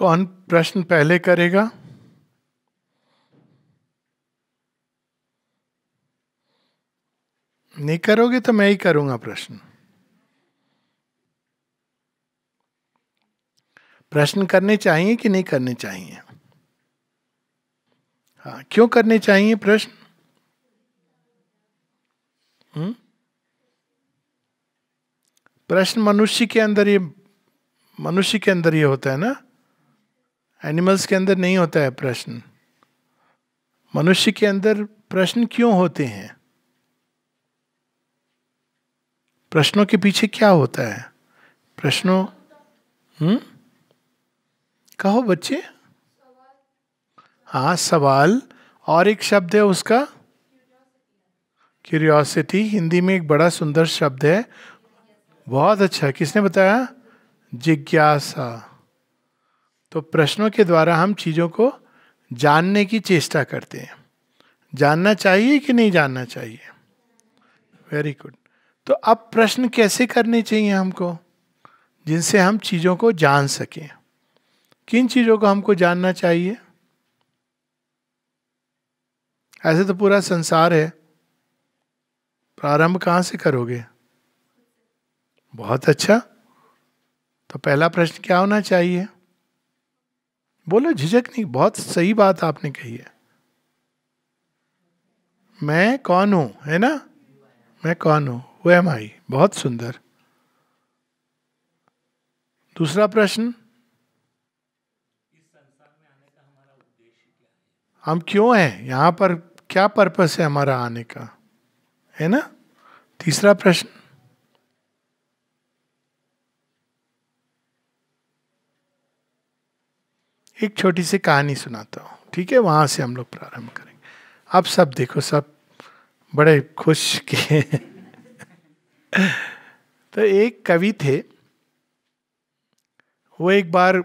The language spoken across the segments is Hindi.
कौन प्रश्न पहले करेगा? नहीं करोगे तो मैं ही करूँगा प्रश्न। प्रश्न करने चाहिए कि नहीं करने चाहिए? हाँ क्यों करने चाहिए प्रश्न? हम्म? प्रश्न मनुष्य के अंदर ये मनुष्य के अंदर ये होता है ना? एनिमल्स के अंदर नहीं होता है प्रश्न। मनुष्य के अंदर प्रश्न क्यों होते हैं? प्रश्नों के पीछे क्या होता है? प्रश्नों हम्म? कहो बच्चे। हाँ सवाल और एक शब्द है उसका। क्यूरियोसिटी हिंदी में एक बड़ा सुंदर शब्द है। बहुत अच्छा किसने बताया? जिज्ञासा। तो प्रश्नों के द्वारा हम चीज़ों को जानने की चेष्टा करते हैं। जानना चाहिए कि नहीं जानना चाहिए? वेरी गुड तो अब प्रश्न कैसे करने चाहिए हमको? जिनसे हम चीज़ों को जान सकें। किन चीज़ों को हमको जानना चाहिए? ऐसे तो पूरा संसार है। प्रारंभ कहाँ से करोगे? बहुत अच्छा। तो पहला प्रश्न क्या होना चाहिए? बोलो, झिझक नहीं, बहुत सही बात आपने कही है। मैं कौन हूँ, है ना? मैं कौन हूँ? वो एम आई बहुत सुंदर। दूसरा प्रश्न? हम क्यों हैं? यहाँ पर क्या पर्पस है हमारा आने का? है ना? तीसरा प्रश्न? एक छोटी सी कहानी सुनाता हूँ। ठीक है? वहाँ से हम लोग प्रारंभ करेंगे। अब सब देखो, सब बड़े खुश के तो एक कवि थे। वो एक बार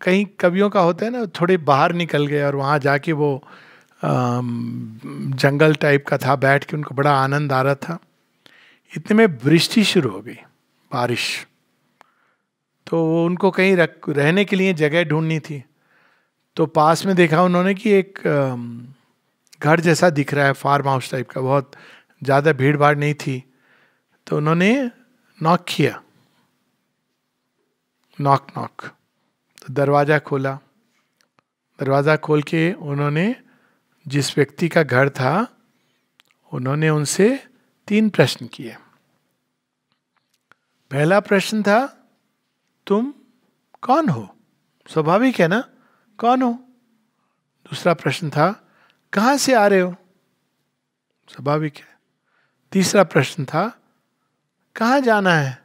कहीं कवियों का होता है ना, थोड़े बाहर निकल गए और वहाँ जाके वो जंगल टाइप का था, बैठ के उनको बड़ा आनंद आ रहा था। इतने में वृष्टि शुरू हो गई, बारिश। तो उनको कहीं रख, रहने के लिए जगह ढूंढनी थी। तो पास में देखा उन्होंने कि एक घर जैसा दिख रहा है फार्म हाउस टाइप का, बहुत ज़्यादा भीड़ भाड़ नहीं थी। तो उन्होंने नॉक किया। नॉक नॉक तो दरवाज़ा खोला। दरवाज़ा खोल के उन्होंने, जिस व्यक्ति का घर था, उन्होंने उनसे तीन प्रश्न किए। पहला प्रश्न था, तुम कौन हो? स्वाभाविक है ना? कौन हो? दूसरा प्रश्न था, कहाँ से आ रहे हो? स्वाभाविक है। तीसरा प्रश्न था, कहाँ जाना है?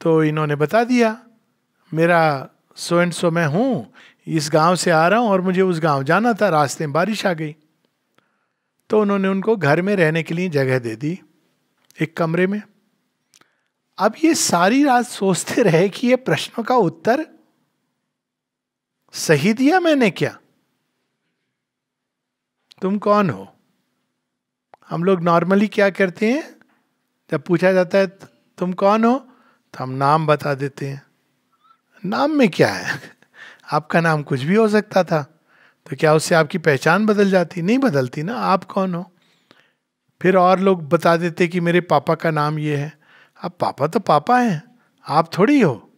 तो इन्होंने बता दिया, मेरा सो एंड सो मैं हूँ, इस गाँव से आ रहा हूँ और मुझे उस गाँव जाना था, रास्ते में बारिश आ गई। तो उन्होंने उनको घर में रहने के लिए जगह दे दी, एक कमरे में। अब ये सारी रात सोचते रहे कि ये प्रश्नों का उत्तर सही दिया मैंने क्या? तुम कौन हो? हम लोग नॉर्मली क्या करते हैं? जब पूछा जाता है, तुम कौन हो? तो हम नाम बता देते हैं। नाम में क्या है? आपका नाम कुछ भी हो सकता था। तो क्या उससे आपकी पहचान बदल जाती? नहीं बदलती ना। आप कौन हो? फिर और लोग बता देते कि मेरे पापा का नाम ये है। अब पापा तो पापा हैं। आप थोड़ी हो।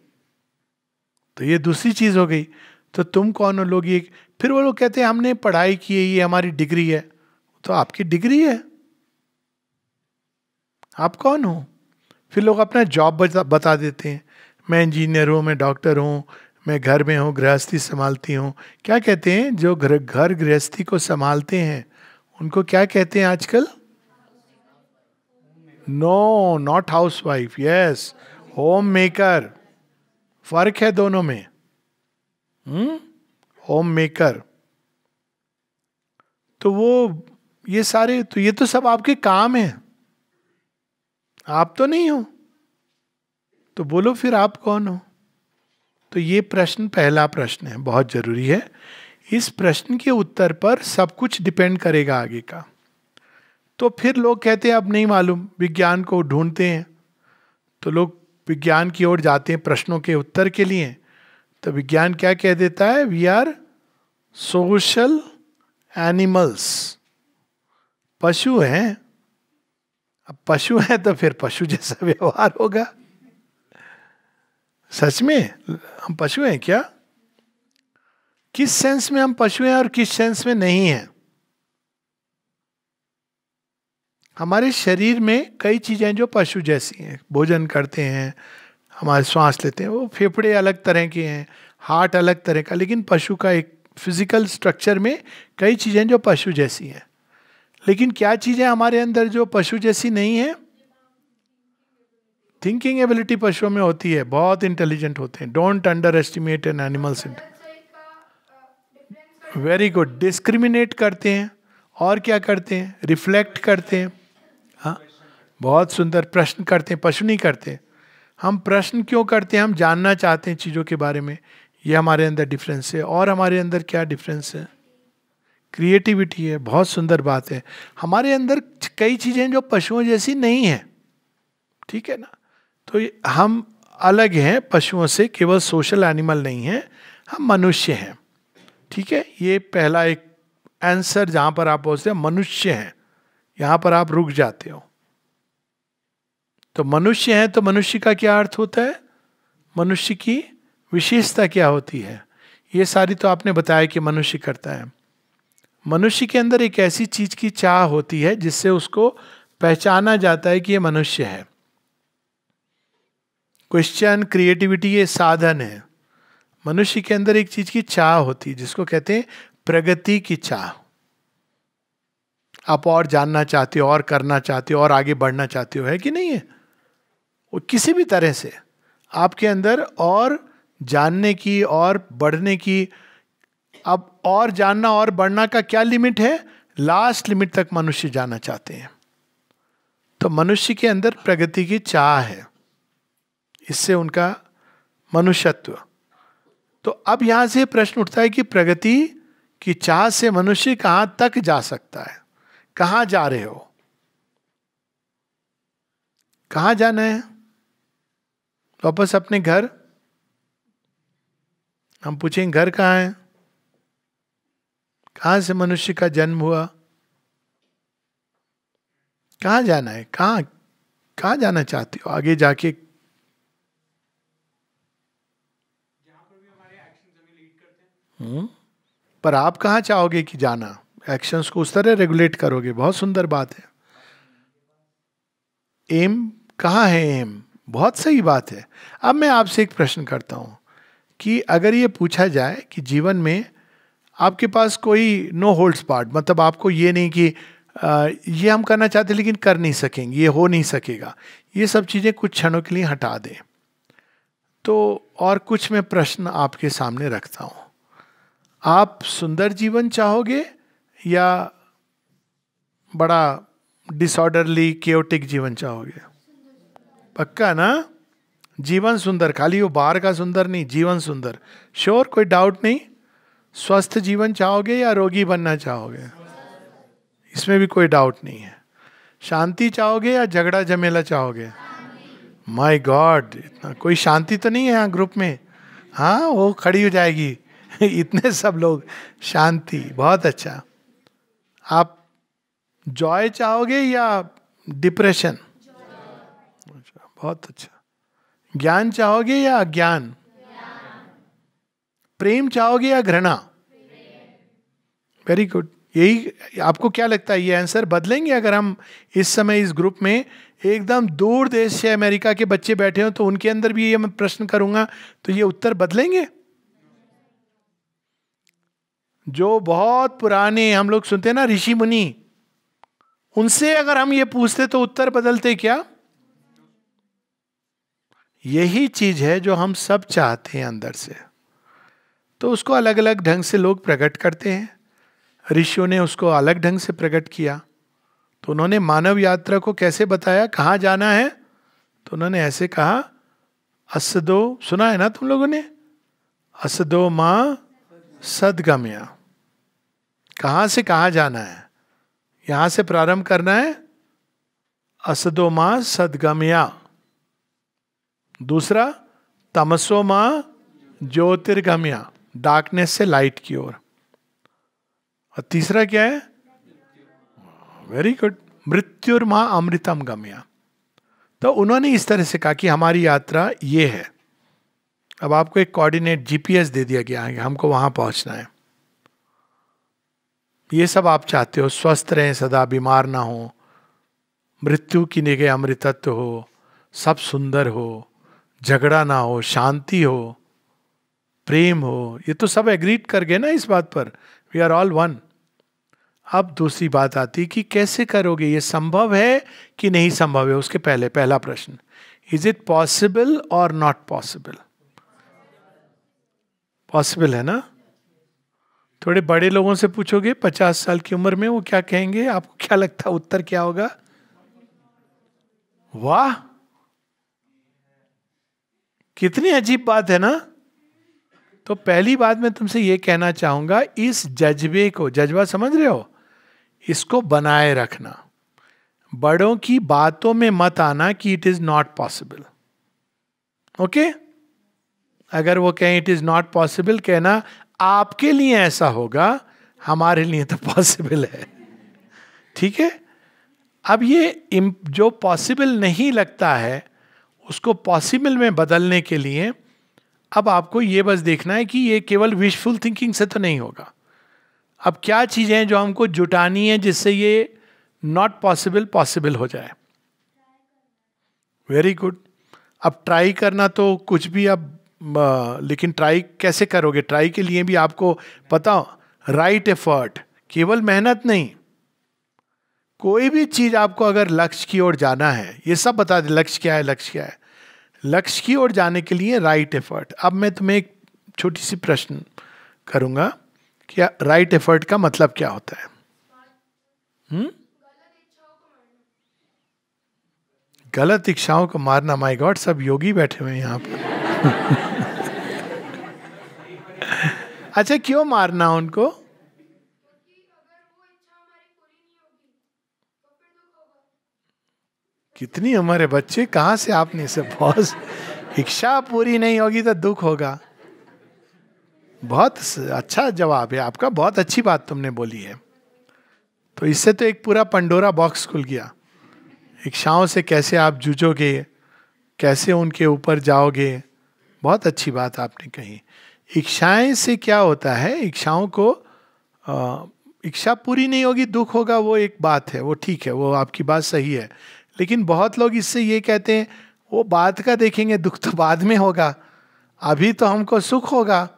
तो ये दूसरी चीज़ हो गई। तो तुम कौन हो लोग? ये फिर वो लोग कहते हैं हमने पढ़ाई की है ये हमारी डिग्री है। तो आपकी डिग्री है? आप कौन हो? फिर लोग अपना जॉब बता, बता देते हैं। मैं इंजीनियर हूँ मैं डॉक्टर हूँ मैं घर में हूँ गृहस्थी संभालती हूँ। क्या कहते हैं? जो घर घर गृहस्थी को संभालते हैं उनको क्या कहते हैं आजकल? No not house wife yes home maker फ़र्क है दोनों में। होम मेकर तो वो, ये सारे तो ये तो सब आपके काम है। आप तो नहीं हो। तो बोलो फिर आप कौन हो? तो ये प्रश्न, पहला प्रश्न है, बहुत ज़रूरी है। इस प्रश्न के उत्तर पर सब कुछ डिपेंड करेगा आगे का। तो फिर लोग कहते हैं, अब नहीं मालूम, विज्ञान को ढूंढते हैं। तो लोग विज्ञान की ओर जाते हैं प्रश्नों के उत्तर के लिए। तो विज्ञान क्या कह देता है? वी आर सोशल एनिमल्स पशु हैं। अब पशु हैं तो फिर पशु जैसा व्यवहार होगा। सच में? हम पशु हैं क्या? किस सेंस में हम पशु हैं और किस सेंस में नहीं हैं? हमारे शरीर में कई चीज़ें जो पशु जैसी हैं। भोजन करते हैं हमारे श्वास लेते हैं। वो फेफड़े अलग तरह के हैं, हार्ट अलग तरह का, लेकिन पशु का एक फ़िज़िकल स्ट्रक्चर में कई चीज़ें जो पशु जैसी हैं। लेकिन क्या चीज़ें हमारे अंदर जो पशु जैसी नहीं है? थिंकिंग एबिलिटी पशुओं में होती है, बहुत इंटेलिजेंट होते हैं। Don't underestimate an animals very good discriminate करते हैं। और क्या करते हैं? रिफ्लेक्ट करते हैं। हाँ बहुत सुंदर प्रश्न करते हैं, पशु नहीं करते। हम प्रश्न क्यों करते हैं? हम जानना चाहते हैं चीज़ों के बारे में। ये हमारे अंदर डिफरेंस है और हमारे अंदर क्या डिफरेंस है? क्रिएटिविटी है, बहुत सुंदर बात है। हमारे अंदर कई चीज़ें जो पशुओं जैसी नहीं है। ठीक है ना? तो हम अलग हैं, पशुओं से केवल सोशल एनिमल नहीं है, हम मनुष्य हैं। ठीक है? ये पहला एक आंसर जहाँ पर आप पहुँचते हैं, मनुष्य हैं। यहाँ पर आप रुक जाते हो। तो मनुष्य है तो मनुष्य का क्या अर्थ होता है? मनुष्य की विशेषता क्या होती है? ये सारी तो आपने बताया कि मनुष्य करता है। मनुष्य के अंदर एक ऐसी चीज़ की चाह होती है जिससे उसको पहचाना जाता है कि ये मनुष्य है। क्वेश्चन क्रिएटिविटी ये साधन है। मनुष्य के अंदर एक चीज़ की चाह होती है जिसको कहते हैं प्रगति की चाह। आप और जानना चाहते हो, और करना चाहते हो, और आगे बढ़ना चाहते हो, है कि नहीं है? वो किसी भी तरह से आपके अंदर और जानने की और बढ़ने की, अब और जानना और बढ़ना का क्या लिमिट है? लास्ट लिमिट तक मनुष्य जाना चाहते हैं। तो मनुष्य के अंदर प्रगति की चाह है। इससे उनका मनुष्यत्व। तो अब यहाँ से प्रश्न उठता है कि प्रगति की चाह से मनुष्य कहाँ तक जा सकता है? कहाँ जा रहे हो? कहाँ जाना है? वापस अपने घर? हम पूछेंगे, घर कहाँ है? कहाँ से मनुष्य का जन्म हुआ? कहाँ जाना है? कहाँ कहाँ जाना चाहते हो? आगे जाके हम्म? पर आप कहाँ चाहोगे कि जाना? एक्शंस को उस तरह रेगुलेट करोगे। बहुत सुंदर बात है। एम कहाँ है एम बहुत सही बात है। अब मैं आपसे एक प्रश्न करता हूँ कि अगर ये पूछा जाए कि जीवन में आपके पास कोई नो होल्ड्स पार्ट मतलब आपको ये नहीं कि ये हम करना चाहते लेकिन कर नहीं सकेंगे, ये हो नहीं सकेगा, ये सब चीज़ें कुछ क्षणों के लिए हटा दें। तो और कुछ मैं प्रश्न आपके सामने रखता हूँ। आप सुंदर जीवन चाहोगे या बड़ा डिसऑर्डरली केओटिक जीवन चाहोगे? पक्का ना? जीवन सुंदर, खाली वो बाहर का सुंदर नहीं, जीवन सुंदर। श्योर कोई डाउट नहीं? स्वस्थ जीवन चाहोगे या रोगी बनना चाहोगे? इसमें भी कोई डाउट नहीं है। शांति चाहोगे या झगड़ा झमेला चाहोगे? माय गॉड इतना कोई शांति तो नहीं है यहाँ ग्रुप में? हाँ वो खड़ी हो जाएगी। इतने सब लोग। शांति, बहुत अच्छा। आप जॉय चाहोगे या डिप्रेशन बहुत अच्छा। ज्ञान चाहोगे या अज्ञान? प्रेम चाहोगे या घृणा? वेरी गुड यही आपको क्या लगता है? ये आंसर बदलेंगे अगर हम इस समय इस ग्रुप में एकदम दूर देश से अमेरिका के बच्चे बैठे हो तो उनके अंदर भी ये मैं प्रश्न करूँगा तो ये उत्तर बदलेंगे? जो बहुत पुराने हम लोग सुनते हैं ना ऋषि मुनि, उनसे अगर हम ये पूछते तो उत्तर बदलते क्या? यही चीज़ है जो हम सब चाहते हैं अंदर से। तो उसको अलग अलग ढंग से लोग प्रकट करते हैं। ऋषियों ने उसको अलग ढंग से प्रकट किया। तो उन्होंने मानव यात्रा को कैसे बताया? कहाँ जाना है? तो उन्होंने ऐसे कहा, असदो सुना है ना तुम लोगों ने? असदो माँ सदगम्या। कहाँ से कहाँ जाना है? यहाँ से प्रारंभ करना है? असदो माँ सदगम्या। दूसरा तमसो माँ ज्योतिर्गम्या डार्कनेस से लाइट की ओर। और तीसरा क्या है? वेरी गुड मृत्युर्मा अमृतम गम्या। तो उन्होंने इस तरह से कहा कि हमारी यात्रा ये है। अब आपको एक कोऑर्डिनेट जीपीएस दे दिया गया है हमको वहाँ पहुँचना है। ये सब आप चाहते हो, स्वस्थ रहें, सदा बीमार ना हो, मृत्यु की निगे अमृतत्व हो, सब सुंदर हो झगड़ा ना हो, शांति हो, प्रेम हो, ये तो सब एग्रीड कर गए ना इस बात पर। वी आर ऑल वन अब दूसरी बात आती कि कैसे करोगे? ये संभव है कि नहीं संभव है? उसके पहले, पहला प्रश्न। इज़ इट पॉसिबल और नॉट पॉसिबल पॉसिबल है ना? थोड़े बड़े लोगों से पूछोगे, पचास साल की उम्र में वो क्या कहेंगे? आपको क्या लगता है उत्तर क्या होगा? वाह! कितनी अजीब बात है ना? तो पहली बात मैं तुमसे ये कहना चाहूँगा, इस जज्बे को, जज्बा समझ रहे हो? इसको बनाए रखना। बड़ों की बातों में मत आना कि it is not possible okay अगर वो कहें इट इज़ नॉट पॉसिबल कहना, आपके लिए ऐसा होगा, हमारे लिए तो पॉसिबल है। ठीक है? अब ये जो पॉसिबल नहीं लगता है उसको पॉसिबल में बदलने के लिए अब आपको ये बस देखना है कि ये केवल विशफुल थिंकिंग से तो नहीं होगा। अब क्या चीज़ें हैं जो हमको जुटानी है जिससे ये नॉट पॉसिबल पॉसिबल हो जाए? वेरी गुड अब ट्राई करना तो कुछ भी अब लेकिन ट्राई कैसे करोगे? ट्राई के लिए भी आपको पता राइट एफर्ट केवल मेहनत नहीं कोई भी चीज़ आपको अगर लक्ष्य की ओर जाना है, ये सब बता दे, लक्ष्य क्या है, लक्ष्य क्या है? लक्ष्य की ओर जाने के लिए राइट एफर्ट अब मैं तुम्हें एक छोटी सी प्रश्न करूँगा कि राइट एफर्ट का मतलब क्या होता है? हुँ? गलत इच्छाओं को मारना माई गॉड सब योगी बैठे हुए हैं यहाँ पर। अच्छा क्यों मारना उनको? कितनी उम्र है बच्चे, कहाँ से आपने इसे बहुत इच्छा पूरी नहीं होगी तो दुख होगा। बहुत अच्छा जवाब है आपका, बहुत अच्छी बात तुमने बोली है। तो इससे तो एक पूरा पंडोरा बॉक्स खुल गया। इच्छाओं से कैसे आप जूझोगे, कैसे उनके ऊपर जाओगे, बहुत अच्छी बात आपने कही। इच्छाएँ से क्या होता है, इच्छाओं को इच्छा पूरी नहीं होगी, दुख होगा, वो एक बात है, वो ठीक है, वो आपकी बात सही है। लेकिन बहुत लोग इससे ये कहते हैं, वो बात का देखेंगे, दुख तो बाद में होगा, अभी तो हमको सुख होगा।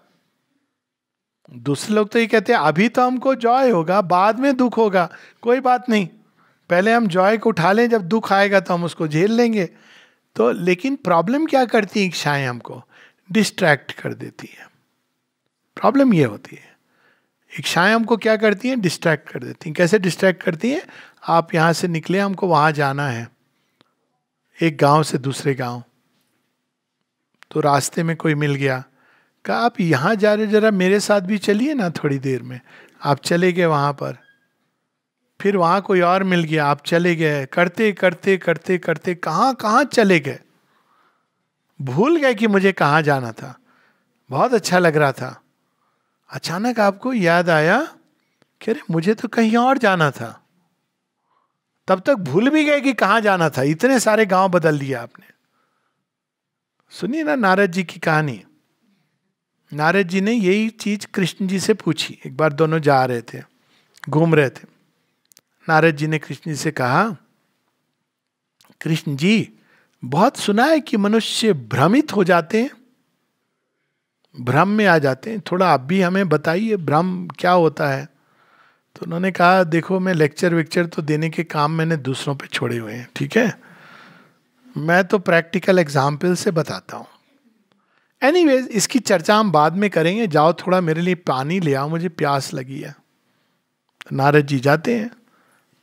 दूसरे लोग तो ये कहते हैं, अभी तो हमको जॉय होगा, बाद में दुख होगा। कोई बात नहीं, पहले हम जॉय को उठा लें, जब दुख आएगा तो हम उसको झेल लेंगे। तो लेकिन प्रॉब्लम क्या करती है, इच्छाएँ हमको? डिस्ट्रैक्ट कर देती है। प्रॉब्लम ये होती है। इच्छाएँ हमको क्या करती हैं? डिस्ट्रैक्ट कर देती हैं। कैसे डिस्ट्रैक्ट करती हैं? आप यहाँ से निकले, हमको वहाँ जाना है। एक गाँव से दूसरे गाँव। तो रास्ते में कोई मिल गया, कहा, आप यहाँ जा रहे जरा मेरे साथ भी चलिए ना थोड़ी देर में। आप चले गए वहाँ पर। फिर वहाँ कोई और मिल गया, आप चले गए। करते करते करते करते, कहाँ कहाँ चले गए? भूल गए कि मुझे कहाँ जाना था। बहुत अच्छा लग रहा था। अचानक आपको याद आया कि अरे, मुझे तो कहीं और जाना था। तब तक भूल भी गए कि कहाँ जाना था। इतने सारे गाँव बदल दिया आपने। सुनिए ना नारद जी की कहानी। नारद जी ने यही चीज़ कृष्ण जी से पूछी। एक बार दोनों जा रहे थे, घूम रहे थे। नारद जी ने कृष्ण जी से कहा, कृष्ण जी, बहुत सुना है कि मनुष्य भ्रमित हो जाते हैं। भ्रम में आ जाते हैं। थोड़ा आप भी हमें बताइए, भ्रम क्या होता है? तो उन्होंने कहा, देखो, मैं लेक्चर वेक्चर तो देने के काम मैंने दूसरों पे छोड़े हुए हैं, ठीक है? मैं तो प्रैक्टिकल एग्ज़ाम्पल से बताता हूँ। एनी इसकी चर्चा हम बाद में करेंगे। जाओ, थोड़ा मेरे लिए पानी ले आओ, मुझे प्यास लगी है। नारद जी जाते हैं।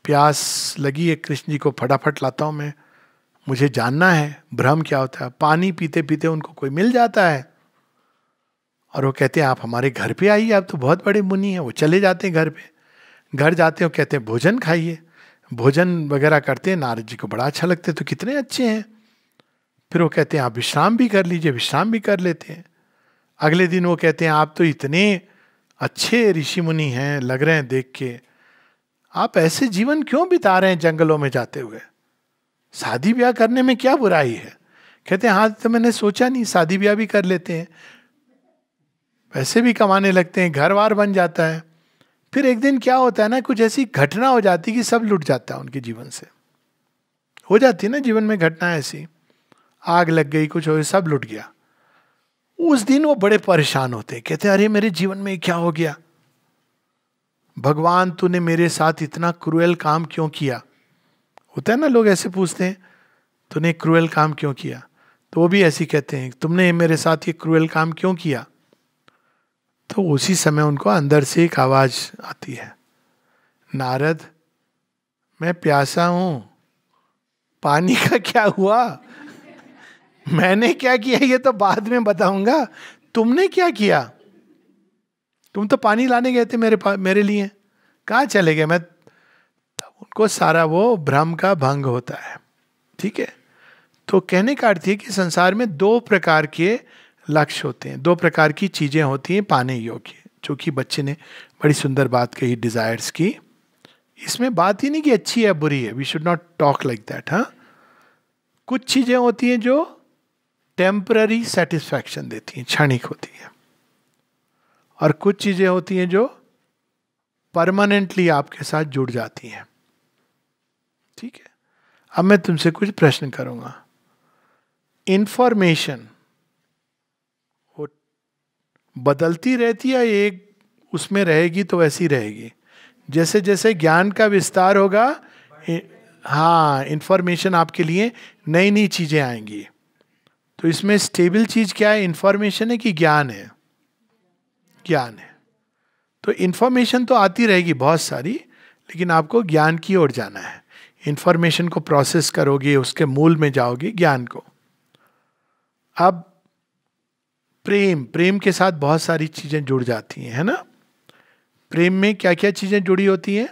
प्यास लगी है, कृष्ण जी को फटाफट लाता हूँ मैं। मुझे जानना है, भ्रम क्या होता है? पानी पीते पीते उनको कोई मिल जाता है? और वो कहते हैं, आप हमारे घर पे आइए, आप तो बहुत बड़े मुनि हैं, वो चले जाते हैं घर पे। घर जाते हैं, कहते हैं, भोजन खाइए। भोजन वगैरह करते हैं, नारद जी को बड़ा अच्छा लगता है तो कितने अच्छे हैं। फिर वो कहते हैं, आप विश्राम भी कर लीजिए, विश्राम भी कर लेते हैं। अगले दिन वो कहते हैं, आप तो इतने अच्छे ऋषि मुनि हैं, लग रहे हैं देख के। आप ऐसे जीवन क्यों बिता रहे हैं जंगलों में जाते हुए? शादी ब्याह करने में क्या बुराई है? कहते हैं हाँ तो मैंने सोचा नहीं, शादी ब्याह भी कर लेते हैं। पैसे भी कमाने लगते हैं घर वार बन जाता है। फिर एक दिन क्या होता है ना, कुछ ऐसी घटना हो जाती कि सब लुट जाता है उनके जीवन से। हो जाती है ना जीवन में घटना ऐसी। आग लग गई, कुछ हो सब लुट गया। उस दिन वो बड़े परेशान होते कहते अरे, मेरे जीवन में क्या हो गया? भगवान, तूने मेरे साथ इतना क्रूएल काम क्यों किया? होता है ना, लोग ऐसे पूछते हैं, तूने क्रूएल काम क्यों किया? तो वो भी ऐसे कहते हैं, तुमने मेरे साथ ये क्रूएल काम क्यों किया? तो उसी समय उनको अंदर से एक आवाज़ आती है। नारद, मैं प्यासा हूँ। पानी का क्या हुआ? मैंने क्या किया? ये तो बाद में बताऊँगा। तुमने क्या किया? तुम तो पानी लाने गए थे मेरे पास मेरे लिए। कहा चले गए? मैं तब उनको सारा वो भ्रम का भंग होता है। ठीक है? तो कहने का अर्थ है कि संसार में दो प्रकार के लक्ष्य होते हैं। दो प्रकार की चीज़ें होती हैं पाने योग्य। जो कि बच्चे ने बड़ी सुंदर बात कही डिजायर्स की। इसमें बात ही नहीं कि अच्छी है, बुरी है। We should not talk like that हाँ? कुछ चीज़ें होती हैं जो टेम्पररी सेटिस्फैक्शन देती हैं, क्षणिक होती हैं। और कुछ चीज़ें होती हैं जो परमानेंटली आपके साथ जुड़ जाती हैं। ठीक है? अब मैं तुमसे कुछ प्रश्न करूँगा। इंफॉर्मेशन बदलती रहती है एक उसमें रहेगी तो वैसी रहेगी? जैसे जैसे ज्ञान का विस्तार होगा हाँ इंफॉर्मेशन आपके लिए नई नई चीज़ें आएँगी। तो इसमें स्टेबल चीज़ क्या है? इंफॉर्मेशन है कि ज्ञान है। ज्ञान है। तो इन्फॉर्मेशन तो आती रहेगी बहुत सारी, लेकिन आपको ज्ञान की ओर जाना है। इन्फॉर्मेशन को प्रोसेस करोगे, उसके मूल में जाओगे ज्ञान को। अब प्रेम प्रेम के साथ बहुत सारी चीज़ें जुड़ जाती हैं, है ना? प्रेम में क्या क्या चीज़ें जुड़ी होती हैं?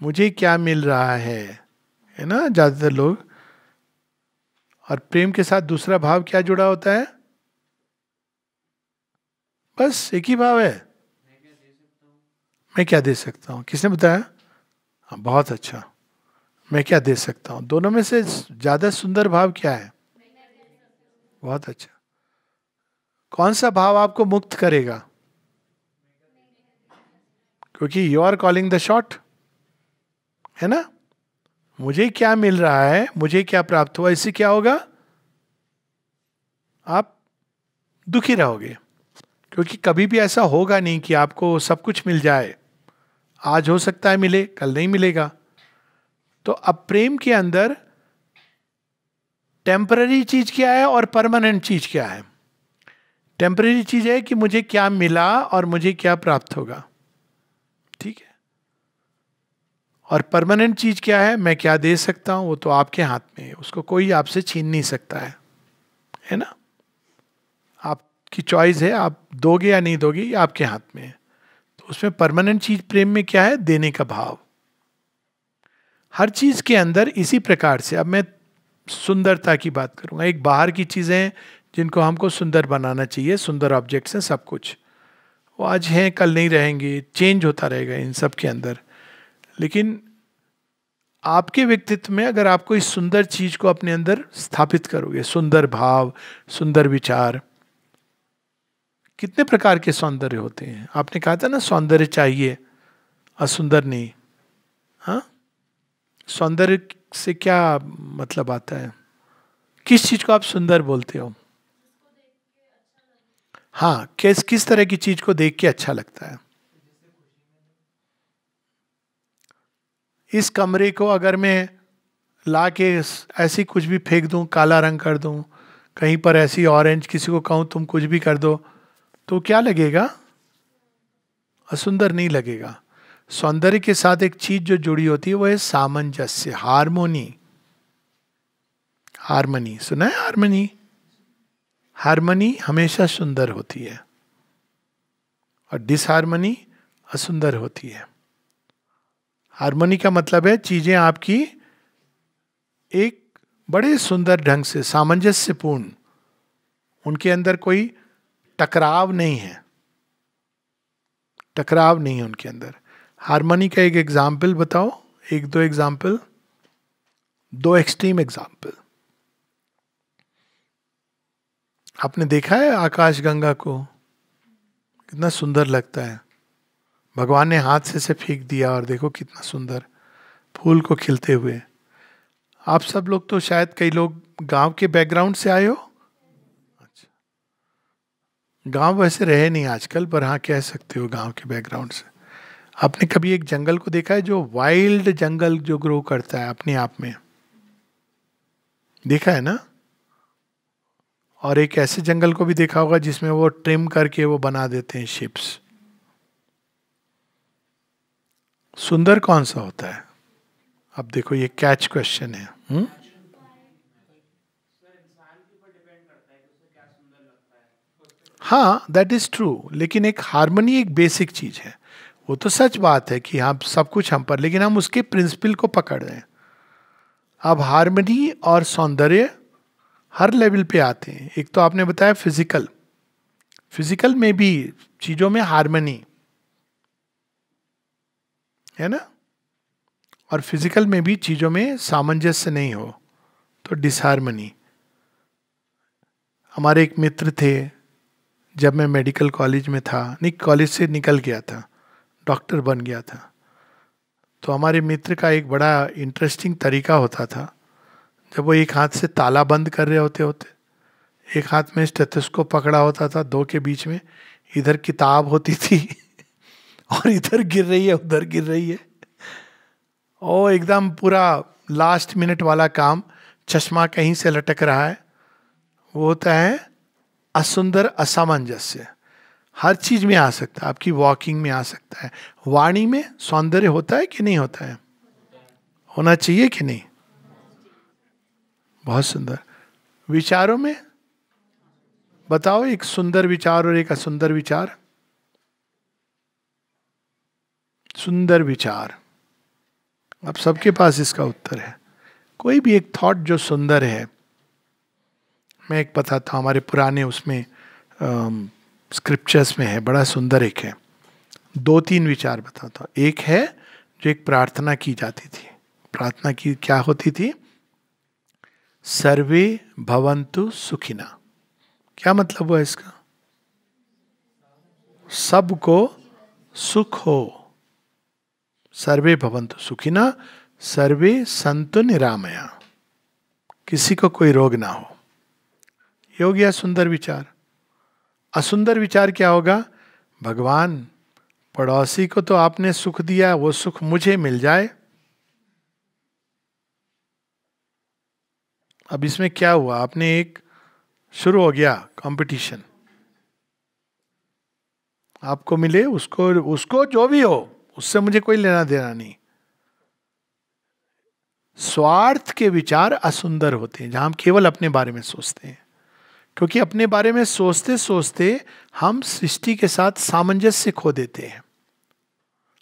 मुझे क्या मिल रहा है है ना, ज़्यादातर लोग? और प्रेम के साथ दूसरा भाव क्या जुड़ा होता है? बस एक ही भाव है। मैं क्या दे सकता हूँ? किसने बताया? हाँ बहुत अच्छा। मैं क्या दे सकता हूँ? दोनों में से ज़्यादा सुंदर भाव क्या है? बहुत अच्छा। कौन सा भाव आपको मुक्त करेगा? क्योंकि you are calling the shot है ना? मुझे क्या मिल रहा है? मुझे क्या प्राप्त हुआ? इससे क्या होगा? आप दुखी रहोगे। क्योंकि कभी भी ऐसा होगा नहीं कि आपको सब कुछ मिल जाए। आज हो सकता है मिले, कल नहीं मिलेगा। तो अब प्रेम के अंदर टेम्पररी चीज़ क्या है और परमानेंट चीज़ क्या है? टेम्पररी चीज़ है कि मुझे क्या मिला और मुझे क्या प्राप्त होगा। ठीक है? और परमानेंट चीज़ क्या है? मैं क्या दे सकता हूँ? वो तो आपके हाथ में है। उसको कोई आपसे छीन नहीं सकता है। है ना? आपकी चॉइस है। आप दोगे या नहीं दोगे, ये आपके हाथ में है। तो उसमें परमानेंट चीज़ प्रेम में क्या है? देने का भाव। हर चीज़ के अंदर इसी प्रकार से। अब मैं सुंदरता की बात करूँगा। एक बाहर की चीज़ें जिनको हमको सुंदर बनाना चाहिए, सुंदर ऑब्जेक्ट्स हैं, सब कुछ। वो आज हैं, कल नहीं रहेंगे चेंज होता रहेगा इन सब के अंदर। लेकिन आपके व्यक्तित्व में अगर आप कोई सुंदर चीज़ को अपने अंदर स्थापित करोगे, सुंदर भाव, सुंदर विचार, कितने प्रकार के सौंदर्य होते हैं? आपने कहा था ना, सौंदर्य चाहिए, असुंदर नहीं। हाँ? सौंदर्य से क्या मतलब आता है? किस चीज़ को आप सुंदर बोलते हो? हाँ किस किस तरह की चीज़ को देख के अच्छा लगता है? इस कमरे को अगर मैं ला के ऐसी कुछ भी फेंक दूँ, काला रंग कर दूँ, कहीं पर ऐसी ऑरेंज किसी को कहूँ, तुम कुछ भी कर दो तो क्या लगेगा? असुंदर नहीं लगेगा। सौंदर्य के साथ एक चीज़ जो जुड़ी होती है, वो है सामंजस्य, हारमोनी। हारमनी, सुना है हारमनी? हारमनी हमेशा सुंदर होती है और डिसहारमनी असुंदर होती है। हारमोनी का मतलब है चीज़ें आपकी एक बड़े सुंदर ढंग से, सामंजस्यपूर्ण, उनके अंदर कोई टकराव नहीं है। टकराव नहीं है उनके अंदर। हारमोनी का एक एग्ज़ाम्पल बताओ। एक दो एग्ज़ाम्पल। दो एक्सट्रीम एग्ज़ाम्पल। आपने देखा है आकाश गंगा को? कितना सुंदर लगता है। भगवान ने हाथ से से फेंक दिया और देखो कितना सुंदर फूल को खिलते हुए। आप सब लोग तो शायद कई लोग गाँव के बैकग्राउंड से आए हो। अच्छा। गाँव वैसे रहे नहीं आजकल, पर हाँ कह सकते हो गाँव के बैकग्राउंड से। आपने कभी एक जंगल को देखा है जो वाइल्ड जंगल जो ग्रो करता है अपने आप में? देखा है ना? और एक ऐसे जंगल को भी देखा होगा जिसमें वो ट्रिम करके वो बना देते हैं शिप्स सुंदर कौन सा होता है? अब देखो, ये कैच क्वेश्चन है। हुँ? हाँ दैट इज़ ट्रू लेकिन एक हारमोनी एक बेसिक चीज़ है। वो तो सच बात है कि हाँ सब कुछ हम पर, लेकिन हम उसके प्रिंसिपल को पकड़ रहे हैं। अब हारमोनी और सौंदर्य हर लेवल पे आते हैं। एक तो आपने बताया फ़िज़िकल फ़िज़िकल में भी चीज़ों में हारमोनी है ना? और फ़िज़िकल में भी चीज़ों में सामंजस्य नहीं हो तो डिसहारमनी हमारे एक मित्र थे, जब मैं मेडिकल कॉलेज में था, नहीं कॉलेज से निकल गया था। डॉक्टर बन गया था। तो हमारे मित्र का एक बड़ा इंटरेस्टिंग तरीका होता था। जब वो एक हाथ से ताला बंद कर रहे होते होते, एक हाथ में स्टेथोस्कोप पकड़ा होता था, दो के बीच में, इधर किताब होती थी और इधर गिर रही है, उधर गिर रही है। ओ एकदम पूरा लास्ट मिनट वाला काम, चश्मा कहीं से लटक रहा है, वो होता है असुंदर असामंजस्य। हर चीज़ में आ सकता है, आपकी वॉकिंग में आ सकता है। वाणी में सौंदर्य होता है कि नहीं होता है? होना चाहिए कि नहीं? बहुत सुंदर। विचारों में बताओ, एक सुंदर विचार और एक असुंदर विचार। सुंदर विचार। अब सबके पास इसका उत्तर है। कोई भी एक थॉट जो सुंदर है, मैं एक बताता हूँ, हमारे पुराने उसमें स्क्रिप्चर्स में है, बड़ा सुंदर एक है। दो तीन विचार बताता हूँ। एक है जो एक प्रार्थना की जाती थी। प्रार्थना की क्या होती थी? सर्वे भवंतु सुखिना क्या मतलब हुआ इसका? सबको सुख हो। सर्वे भवंतु सुखिना सर्वे संतु निरामया। किसी को कोई रोग ना हो। ये हो सुंदर विचार। असुंदर विचार क्या होगा? भगवान, पड़ोसी को तो आपने सुख दिया, वो सुख मुझे मिल जाए। अब इसमें क्या हुआ? आपने एक शुरू हो गया कंपटीशन आपको मिले, उसको उसको जो भी हो, उससे मुझे कोई लेना देना नहीं। स्वार्थ के विचार असुंदर होते हैं, जहाँ हम केवल अपने बारे में सोचते हैं। क्योंकि अपने बारे में सोचते सोचते हम सृष्टि के साथ सामंजस्य खो देते हैं।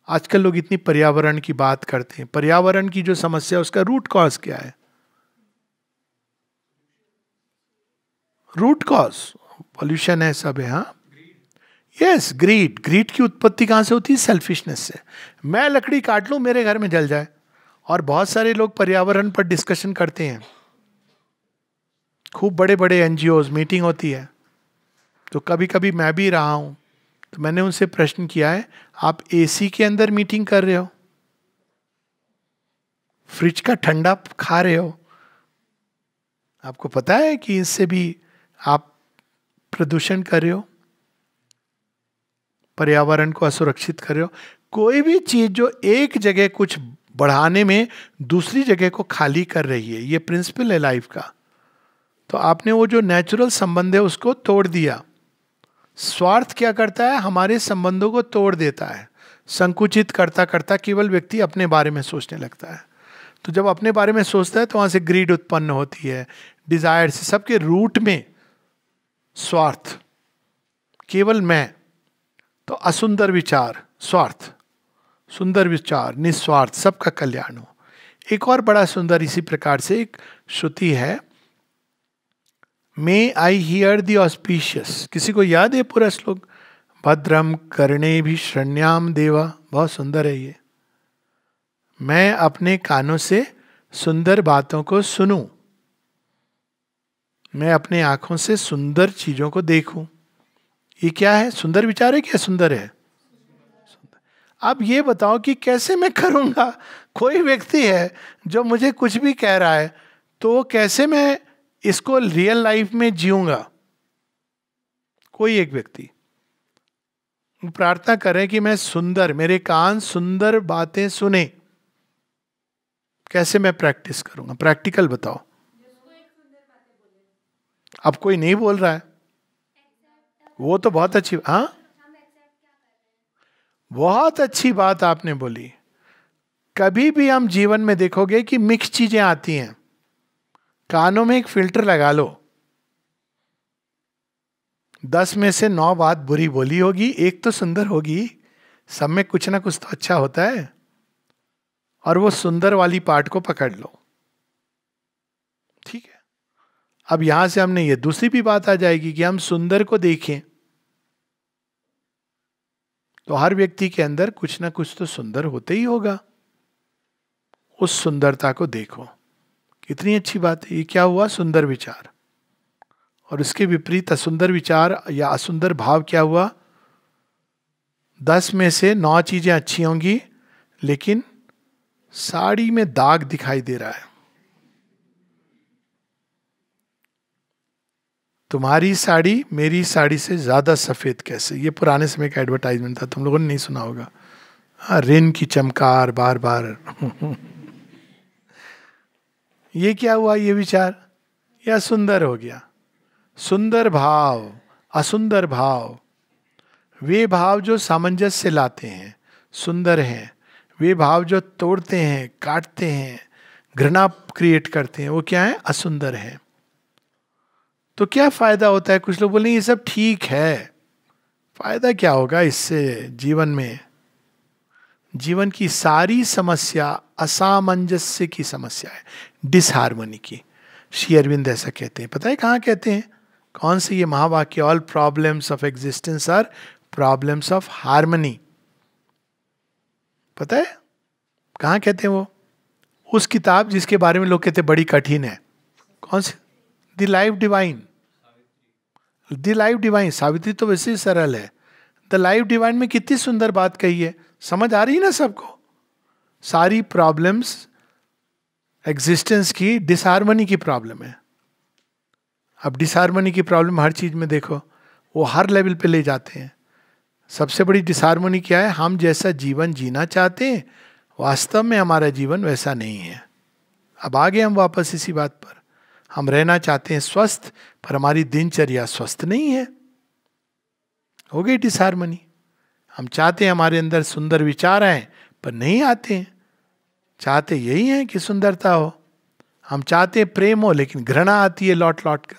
आजकल लोग इतनी पर्यावरण की बात करते हैं। पर्यावरण की जो समस्या उसका रूट कॉज क्या है? रूट कॉज पॉल्यूशन है सब, है? यस ग्रीड ग्रीड की उत्पत्ति कहाँ से होती है? सेल्फिशनेस से। मैं लकड़ी काट लूँ, मेरे घर में जल जाए। और बहुत सारे लोग पर्यावरण पर डिस्कशन करते हैं। खूब बड़े बड़े एनजीओ मीटिंग होती है। तो कभी कभी मैं भी रहा हूँ तो मैंने उनसे प्रश्न किया है, आप एसी के अंदर मीटिंग कर रहे हो? फ्रिज का ठंडा खा रहे हो? आपको पता है कि इससे भी आप प्रदूषण कर रहे हो? पर्यावरण को असुरक्षित कर रहे हो? कोई भी चीज़ जो एक जगह कुछ बढ़ाने में दूसरी जगह को खाली कर रही है, ये प्रिंसिपल है लाइफ का। तो आपने वो जो नेचुरल संबंध है उसको तोड़ दिया। स्वार्थ क्या करता है? हमारे संबंधों को तोड़ देता है। संकुचित करता करता केवल व्यक्ति अपने बारे में सोचने लगता है। तो जब अपने बारे में सोचता है तो वहाँ से ग्रीड उत्पन्न होती है। डिज़ायर से सबके रूट में स्वार्थ। केवल मैं। तो असुंदर विचार, स्वार्थ। सुंदर विचार, निस्वार्थ, सबका कल्याण हो। एक और बड़ा सुंदर इसी प्रकार से एक श्रुति है। मे आई हियर दी ऑस्पिशियस किसी को याद है पूरा श्लोक? भद्रम करणे भी श्रण्याम देवा। बहुत सुंदर है ये। मैं अपने कानों से सुंदर बातों को सुनूं। मैं अपने आँखों से सुंदर चीज़ों को देखूँ। ये क्या है? सुंदर विचार है क्या? सुंदर है। अब ये बताओ कि कैसे मैं करूँगा? कोई व्यक्ति है जो मुझे कुछ भी कह रहा है तो कैसे मैं इसको रियल लाइफ में जीऊँगा। कोई एक व्यक्ति। प्रार्थना करें कि मैं सुंदर, मेरे कान सुंदर बातें सुने। कैसे मैं प्रैक्टिस करूँगा? प्रैक्टिकल बताओ। अब कोई नहीं बोल रहा है। वो तो बहुत अच्छी हाँ? बहुत अच्छी बात आपने बोली। कभी भी हम जीवन में देखोगे कि मिक्स चीज़ें आती हैं। कानों में एक फ़िल्टर लगा लो। दस में से नौ बात बुरी बोली होगी, एक तो सुंदर होगी, सब में कुछ ना कुछ तो अच्छा होता है, और वो सुंदर वाली पार्ट को पकड़ लो। ठीक है? अब यहाँ से हमने ये दूसरी भी बात आ जाएगी कि हम सुंदर को देखें। तो हर व्यक्ति के अंदर कुछ ना कुछ तो सुंदर होते ही होगा। उस सुंदरता को देखो। कितनी अच्छी बात है, ये क्या हुआ? सुंदर विचार। और उसके विपरीत असुंदर विचार या असुंदर भाव क्या हुआ? दस में से नौ चीज़ें अच्छी होंगी, लेकिन साड़ी में दाग दिखाई दे रहा है। तुम्हारी साड़ी मेरी साड़ी से ज़्यादा सफ़ेद कैसे? ये पुराने समय का एडवर्टाइजमेंट था, तुम लोगों ने नहीं सुना होगा। हाँ रेन की चमकार बार बार ये क्या हुआ, ये विचार? या सुंदर हो गया। सुंदर भाव, असुंदर भाव। वे भाव जो सामंजस्य लाते हैं, सुंदर हैं। वे भाव जो तोड़ते हैं, काटते हैं, घृणा क्रिएट करते हैं, वो क्या है? असुंदर है। तो क्या फ़ायदा होता है? कुछ लोग बोले, ये सब ठीक है। फ़ायदा क्या होगा इससे जीवन में? जीवन की सारी समस्या असामंजस्य की समस्या है। डिसहारमोनी की। श्री अरविंद ऐसा कहते हैं। पता है कहाँ कहते हैं? कौन से ये महावाक्य? All problems of existence are problems of harmony पता है? कहाँ कहते हैं वो? उस किताब जिसके बारे में लोग कहते बड़ी कठिन है। कौन सी? The life divine the life divine Savitri तो वैसे ही सरल है। द लाइफ डिवाइन में कितनी सुंदर बात कही है। समझ आ रही है ना सबको? सारी प्रॉब्लम्स एग्जिस्टेंस की डिसहारमोनी की प्रॉब्लम है। अब डिसहारमोनी की प्रॉब्लम हर चीज़ में देखो, वो हर लेवल पे ले जाते हैं। सबसे बड़ी डिसहारमोनी क्या है? हम जैसा जीवन जीना चाहते हैं, वास्तव में हमारा जीवन वैसा नहीं है। अब आगे हम वापस इसी बात पर। हम रहना चाहते हैं स्वस्थ, पर हमारी दिनचर्या स्वस्थ नहीं है। हो गई डिसहारमोनी हम चाहते हैं हमारे अंदर सुंदर विचार आए, पर नहीं आते हैं। चाहते यही है कि सुंदरता हो। हम चाहते प्रेम हो, लेकिन घृणा आती है लौट लौट कर।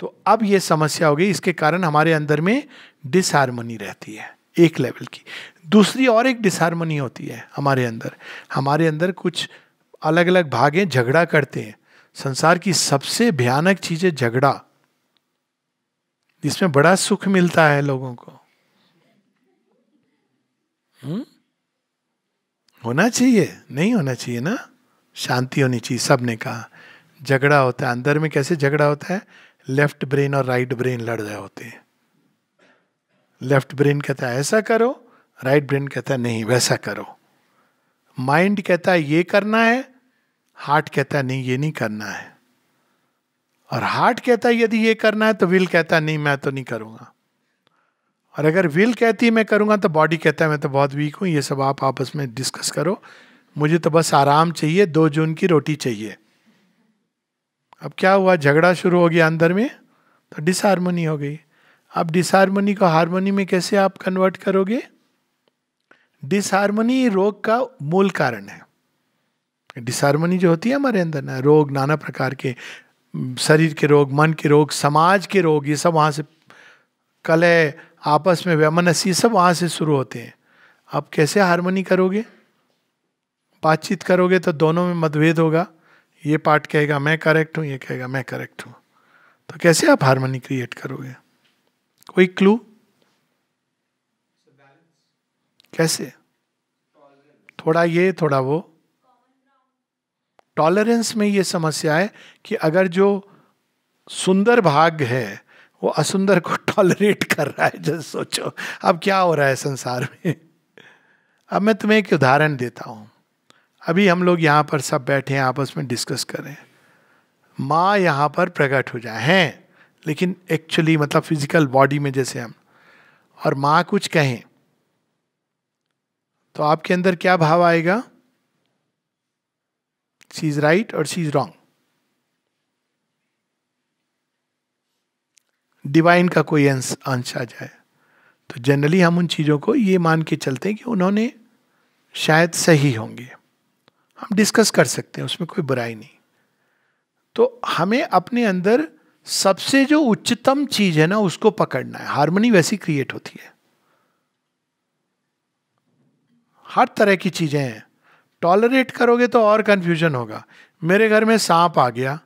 तो अब यह समस्या हो गई, इसके कारण हमारे अंदर में डिसहारमोनी रहती है, एक लेवल की। दूसरी और एक डिसहारमोनी होती है हमारे अंदर। हमारे अंदर कुछ अलग अलग भागे झगड़ा करते हैं। संसार की सबसे भयानक चीज़ है झगड़ा। जिसमें बड़ा सुख मिलता है लोगों को। हुँ? होना चाहिए। नहीं होना चाहिए ना? शांति होनी चाहिए सबने कहा। झगड़ा होता है, अंदर में कैसे झगड़ा होता है? लेफ़्ट ब्रेन और राइट ब्रेन लड़ रहे होते हैं। लेफ़्ट ब्रेन कहता है, ऐसा करो। राइट ब्रेन कहता है, नहीं, वैसा करो। माइंड कहता है, ये करना है। हार्ट कहता है, नहीं, ये नहीं करना है। और हार्ट कहता है, यदि ये करना है तो विल कहता है, नहीं, मैं तो नहीं करूँगा। और अगर विल कहती है, मैं करूँगा तो बॉडी कहता है, मैं तो बहुत वीक हूँ, ये सब आप आपस में डिस्कस करो। मुझे तो बस आराम चाहिए, दो जून की रोटी चाहिए। अब क्या हुआ? झगड़ा शुरू हो गया अंदर में तो डिसहारमोनी हो गई। अब डिसहारमोनी को हारमोनी में कैसे आप कन्वर्ट करोगे? डिसहारमोनी रोग का मूल कारण है। डिसहारमोनी जो होती है हमारे अंदर ना, रोग, नाना प्रकार के, शरीर के रोग, मन के रोग, समाज के रोग, ये सब वहाँ से कलह आपस में वैमनस्य सब वहाँ से शुरू होते हैं। आप कैसे हारमोनी करोगे? बातचीत करोगे तो दोनों में मतभेद होगा। ये पार्ट कहेगा, मैं करेक्ट हूँ, ये कहेगा, मैं करेक्ट हूँ। तो कैसे आप हारमोनी क्रिएट करोगे? कोई क्लू कैसे? थोड़ा ये, थोड़ा वो। टॉलरेंस में ये समस्या है कि अगर जो सुंदर भाग है वो असुंदर को टॉलरेट कर रहा है, जैसे सोचो। अब क्या हो रहा है संसार में? अब मैं तुम्हें एक उदाहरण देता हूँ। अभी हम लोग यहाँ पर सब बैठे हैं, आपस में डिस्कस करें माँ यहाँ पर प्रकट हो जाए, हैं। लेकिन एक्चुअली मतलब फ़िज़िकल बॉडी में जैसे हम। और माँ कुछ कहें तो आपके अंदर क्या भाव आएगा? सी इज़ राइट और सी इज़ रॉन्ग डिवाइन का कोई अंश अंश आ जाए। तो जनरली हम उन चीज़ों को ये मान के चलते हैं कि उन्होंने शायद सही होंगे। हम डिस्कस कर सकते हैं, उसमें कोई बुराई नहीं। तो हमें अपने अंदर सबसे जो उच्चतम चीज़ है ना, उसको पकड़ना है। हारमोनी वैसी क्रिएट होती है। हर तरह की चीज़ें हैं। टॉलरेट करोगे तो और कंफ्यूजन होगा। मेरे घर में सांप आ गया।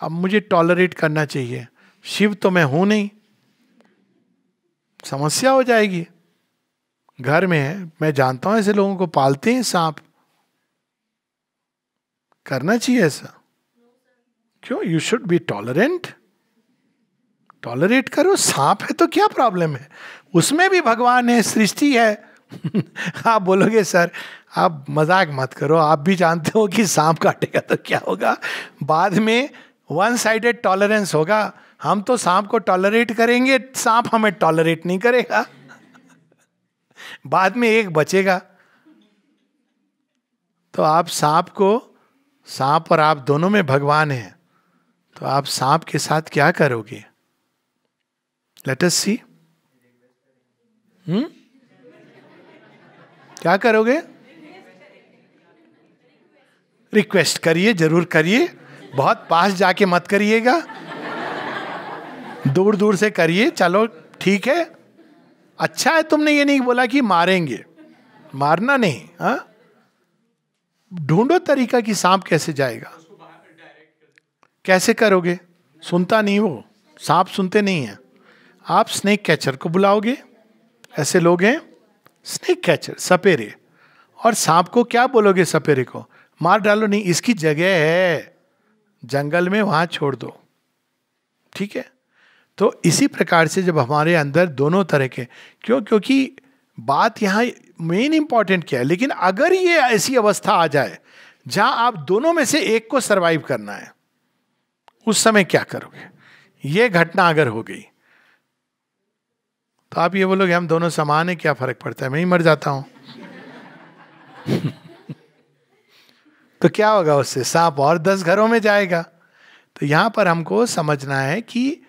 अब मुझे टॉलरेट करना चाहिए। शिव तो मैं हूँ नहीं। समस्या हो जाएगी। घर में है, मैं जानता हूँ ऐसे लोगों को पालते हैं सांप। करना चाहिए ऐसा। क्यों? You should be tolerant tolerate करो। सांप है तो क्या प्रॉब्लम है? उसमें भी भगवान है, सृष्टि है। आप बोलोगे, सर, आप मज़ाक मत करो। आप भी जानते हो कि सांप काटेगा तो क्या होगा? बाद में वन साइडेड टॉलरेंस होगा। हम तो सांप को टॉलरेट करेंगे, सांप हमें टॉलरेट नहीं करेगा। बाद में एक बचेगा। तो आप सांप को, सांप और आप दोनों में भगवान हैं तो आप सांप के साथ क्या करोगे? Let us see hmm? क्या करोगे? रिक्वेस्ट करिए, ज़रूर करिए। बहुत पास जाके मत करिएगा। दूर दूर से करिए, चलो, ठीक है? अच्छा है तुमने ये नहीं बोला कि मारेंगे। मारना नहीं, हा? ढूंढो तरीका कि सांप कैसे जाएगा। कैसे करोगे? सुनता नहीं वो सांप सुनते नहीं है। आप स्नेक कैचर को बुलाओगे। ऐसे लोग हैं स्नेक कैचर सपेरे। और सांप को क्या बोलोगे सपेरे को? मार डालो, नहीं, इसकी जगह है। जंगल में वहाँ छोड़ दो। ठीक है? तो इसी प्रकार से जब हमारे अंदर दोनों तरह के, क्यों? क्योंकि बात यहाँ मेन इंपॉर्टेंट क्या है? लेकिन अगर ये ऐसी अवस्था आ जाए, जहाँ आप दोनों में से एक को सरवाइव करना है, उस समय क्या करोगे? ये घटना अगर हो गई तो आप ये बोलोगे, हम दोनों समान है, क्या फ़र्क पड़ता है? मैं ही मर जाता हूँ। तो क्या होगा उससे? सांप और दस घरों में जाएगा। तो यहाँ पर हमको समझना है कि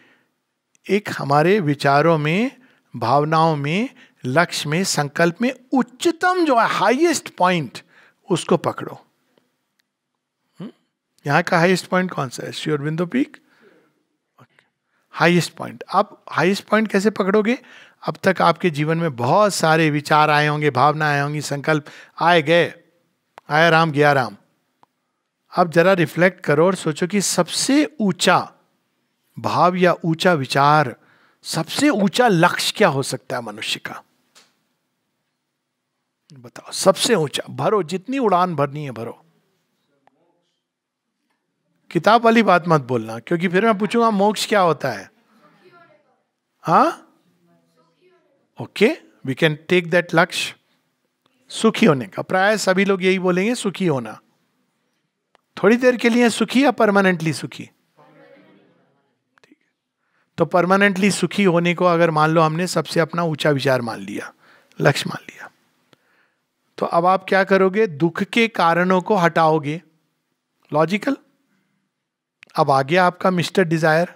एक हमारे विचारों में, भावनाओं में, लक्ष्य में, संकल्प में उच्चतम जो है हाईएस्ट पॉइंट उसको पकड़ो। हम्म? यहाँ का हाईएस्ट पॉइंट कौन सा है? श्योर बिंदु पीक? हाईएस्ट पॉइंट आप हाईएस्ट पॉइंट कैसे पकड़ोगे? अब तक आपके जीवन में बहुत सारे विचार आए होंगे, भावना आए होंगी, संकल्प आए गए। आया राम, गया राम। अब जरा रिफ्लेक्ट करो और सोचो कि सबसे ऊँचा भाव या ऊँचा विचार, सबसे ऊँचा लक्ष्य क्या हो सकता है मनुष्य का? बताओ, सबसे ऊँचा, भरो, जितनी उड़ान भरनी है भरो। किताब वाली बात मत बोलना, क्योंकि फिर मैं पूछूँगा, मोक्ष क्या होता है? हाँ? Okay we can take that लक्ष्य। सुखी होने का, प्राय सभी लोग यही बोलेंगे, सुखी होना। थोड़ी देर के लिए सुखी या परमानेंटली सुखी? तो परमानेंटली सुखी होने को अगर मान लो हमने सबसे अपना ऊँचा विचार मान लिया, लक्ष्य मान लिया तो अब आप क्या करोगे? दुख के कारणों को हटाओगे। लॉजिकल अब आ गया आपका मिस्टर डिज़ायर?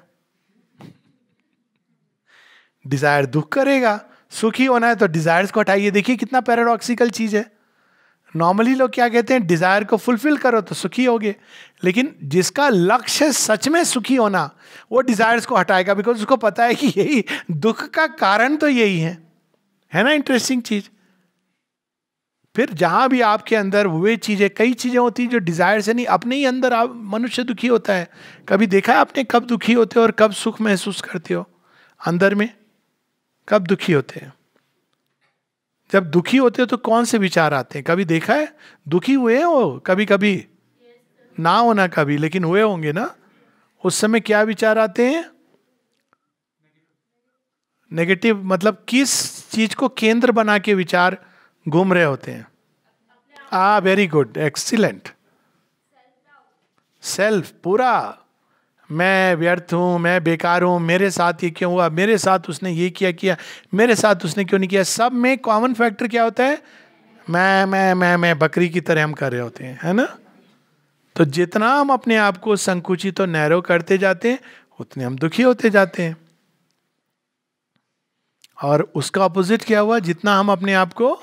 डिज़ायर दुख करेगा। सुखी होना है तो डिजायर्स को हटाइए। देखिए कितना पैराडॉक्सिकल चीज़ है। नॉर्मली लोग क्या कहते हैं डिज़ायर को फुलफिल करो तो सुखी होगे। लेकिन जिसका लक्ष्य सच में सुखी होना, वो डिजायर्स को हटाएगा बिकॉज़ उसको पता है कि यही दुख का कारण तो यही है। है ना इंटरेस्टिंग चीज़? फिर जहाँ भी आपके अंदर वे चीज़ें, कई चीज़ें होती हैं जो डिज़ायर से नहीं, अपने ही अंदर आप, मनुष्य दुखी होता है। कभी देखा है आपने कब दुखी होते हो और कब सुख महसूस करते हो? अंदर में कब दुखी होते हैं? जब दुखी होते हो तो कौन से विचार आते हैं? कभी देखा है? दुखी हुए हो कभी कभी ना होना कभी, लेकिन हुए होंगे ना? उस समय क्या विचार आते हैं? नेगेटिव मतलब किस चीज़ को केंद्र बना के विचार घूम रहे होते हैं? Ah very good excellent self पूरा। मैं व्यर्थ हूँ, मैं बेकार हूँ, मेरे साथ ये क्यों हुआ? मेरे साथ उसने ये किया किया। मेरे साथ उसने क्यों नहीं किया? सब में कॉमन फैक्टर क्या होता है? मैं मैं मैं मैं बकरी की तरह हम कर रहे होते हैं, है ना? तो जितना हम अपने आप को संकुचित और नैरो करते जाते हैं, उतने हम दुखी होते जाते हैं। और उसका अपोजिट क्या हुआ? जितना हम अपने आप को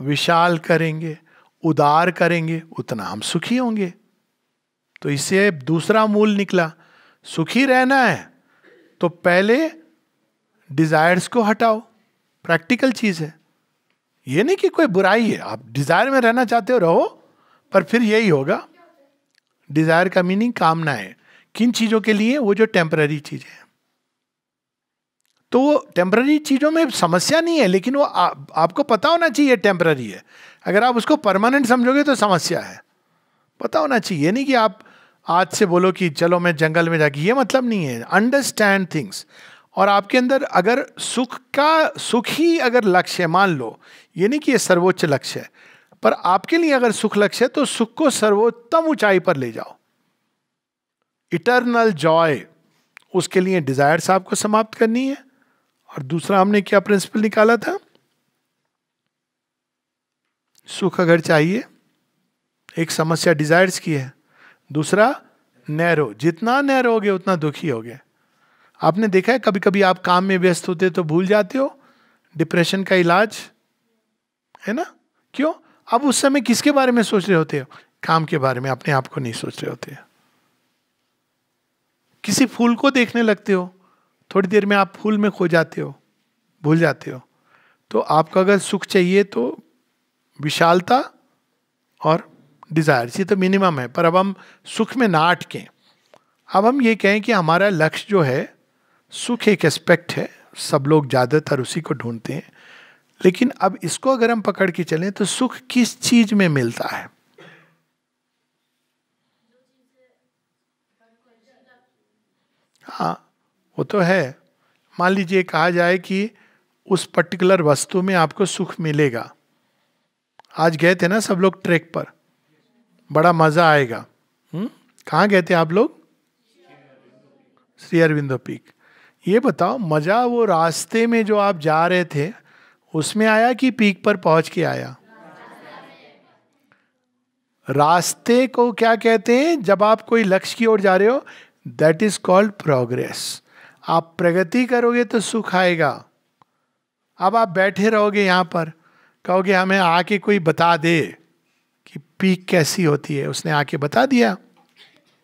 विशाल करेंगे, उदार करेंगे, उतना हम सुखी होंगे। तो इससे दूसरा मूल निकला। सुखी रहना है तो पहले डिजायर्स को हटाओ। प्रैक्टिकल चीज़ है। ये नहीं कि कोई बुराई है आप डिज़ायर में रहना चाहते हो रहो पर फिर यही होगा। डिज़ायर का मीनिंग कामना है। किन चीज़ों के लिए? वो जो टेम्पररी चीज़ें हैं। तो वो टेम्पररी चीज़ों में समस्या नहीं है लेकिन वो आ, आपको पता होना चाहिए टेम्पररी है। अगर आप उसको परमानेंट समझोगे तो समस्या है। पता होना चाहिए। नहीं कि आप आज से बोलो कि चलो मैं जंगल में जाके, ये मतलब नहीं है। अंडरस्टैंड थिंग्स और आपके अंदर अगर सुख का, सुख ही अगर लक्ष्य है, मान लो, ये नहीं कि ये सर्वोच्च लक्ष्य है, पर आपके लिए अगर सुख लक्ष्य है तो सुख को सर्वोत्तम ऊंचाई पर ले जाओ। इटरनल जॉय उसके लिए डिजायर्स आपको समाप्त करनी है। और दूसरा हमने क्या प्रिंसिपल निकाला था? सुख अगर चाहिए एक समस्या डिजायर्स की है। दूसरा, नैरो। जितना नैरो हो गया उतना दुखी हो गया आपने देखा है कभी कभी आप काम में व्यस्त होते तो भूल जाते हो। डिप्रेशन का इलाज, है ना? क्यों? अब उस समय किसके बारे में सोच रहे होते हो? काम के बारे में, अपने आप को नहीं सोच रहे होते। किसी फूल को देखने लगते हो, थोड़ी देर में आप फूल में खो जाते हो, भूल जाते हो। तो आपको अगर सुख चाहिए तो विशालता और डिज़ायर ये तो मिनिमम है. पर अब हम सुख में ना अटकें. अब हम ये कहें कि हमारा लक्ष्य जो है, सुख एक एस्पेक्ट है. सब लोग ज़्यादातर उसी को ढूंढते हैं. लेकिन अब इसको अगर हम पकड़ के चलें तो सुख किस चीज़ में मिलता है? हाँ वो तो है. मान लीजिए, कहा जाए कि उस पर्टिकुलर वस्तु में आपको सुख मिलेगा. आज गए थे ना सब लोग ट्रैक पर. बड़ा मज़ा आएगा। हम्म? कहाँ गए थे आप लोग? श्री अरविंदो पीक। ये बताओ, मज़ा वो रास्ते में जो आप जा रहे थे, उसमें आया कि पीक पर पहुँच के आया? रास्ते को क्या कहते हैं? जब आप कोई लक्ष्य की ओर जा रहे हो दैट इज़ कॉल्ड प्रोग्रेस आप प्रगति करोगे तो सुख आएगा। अब आप बैठे रहोगे यहाँ पर, कहोगे हमें आके कोई बता दे। पीक कैसी होती है? उसने आके बता दिया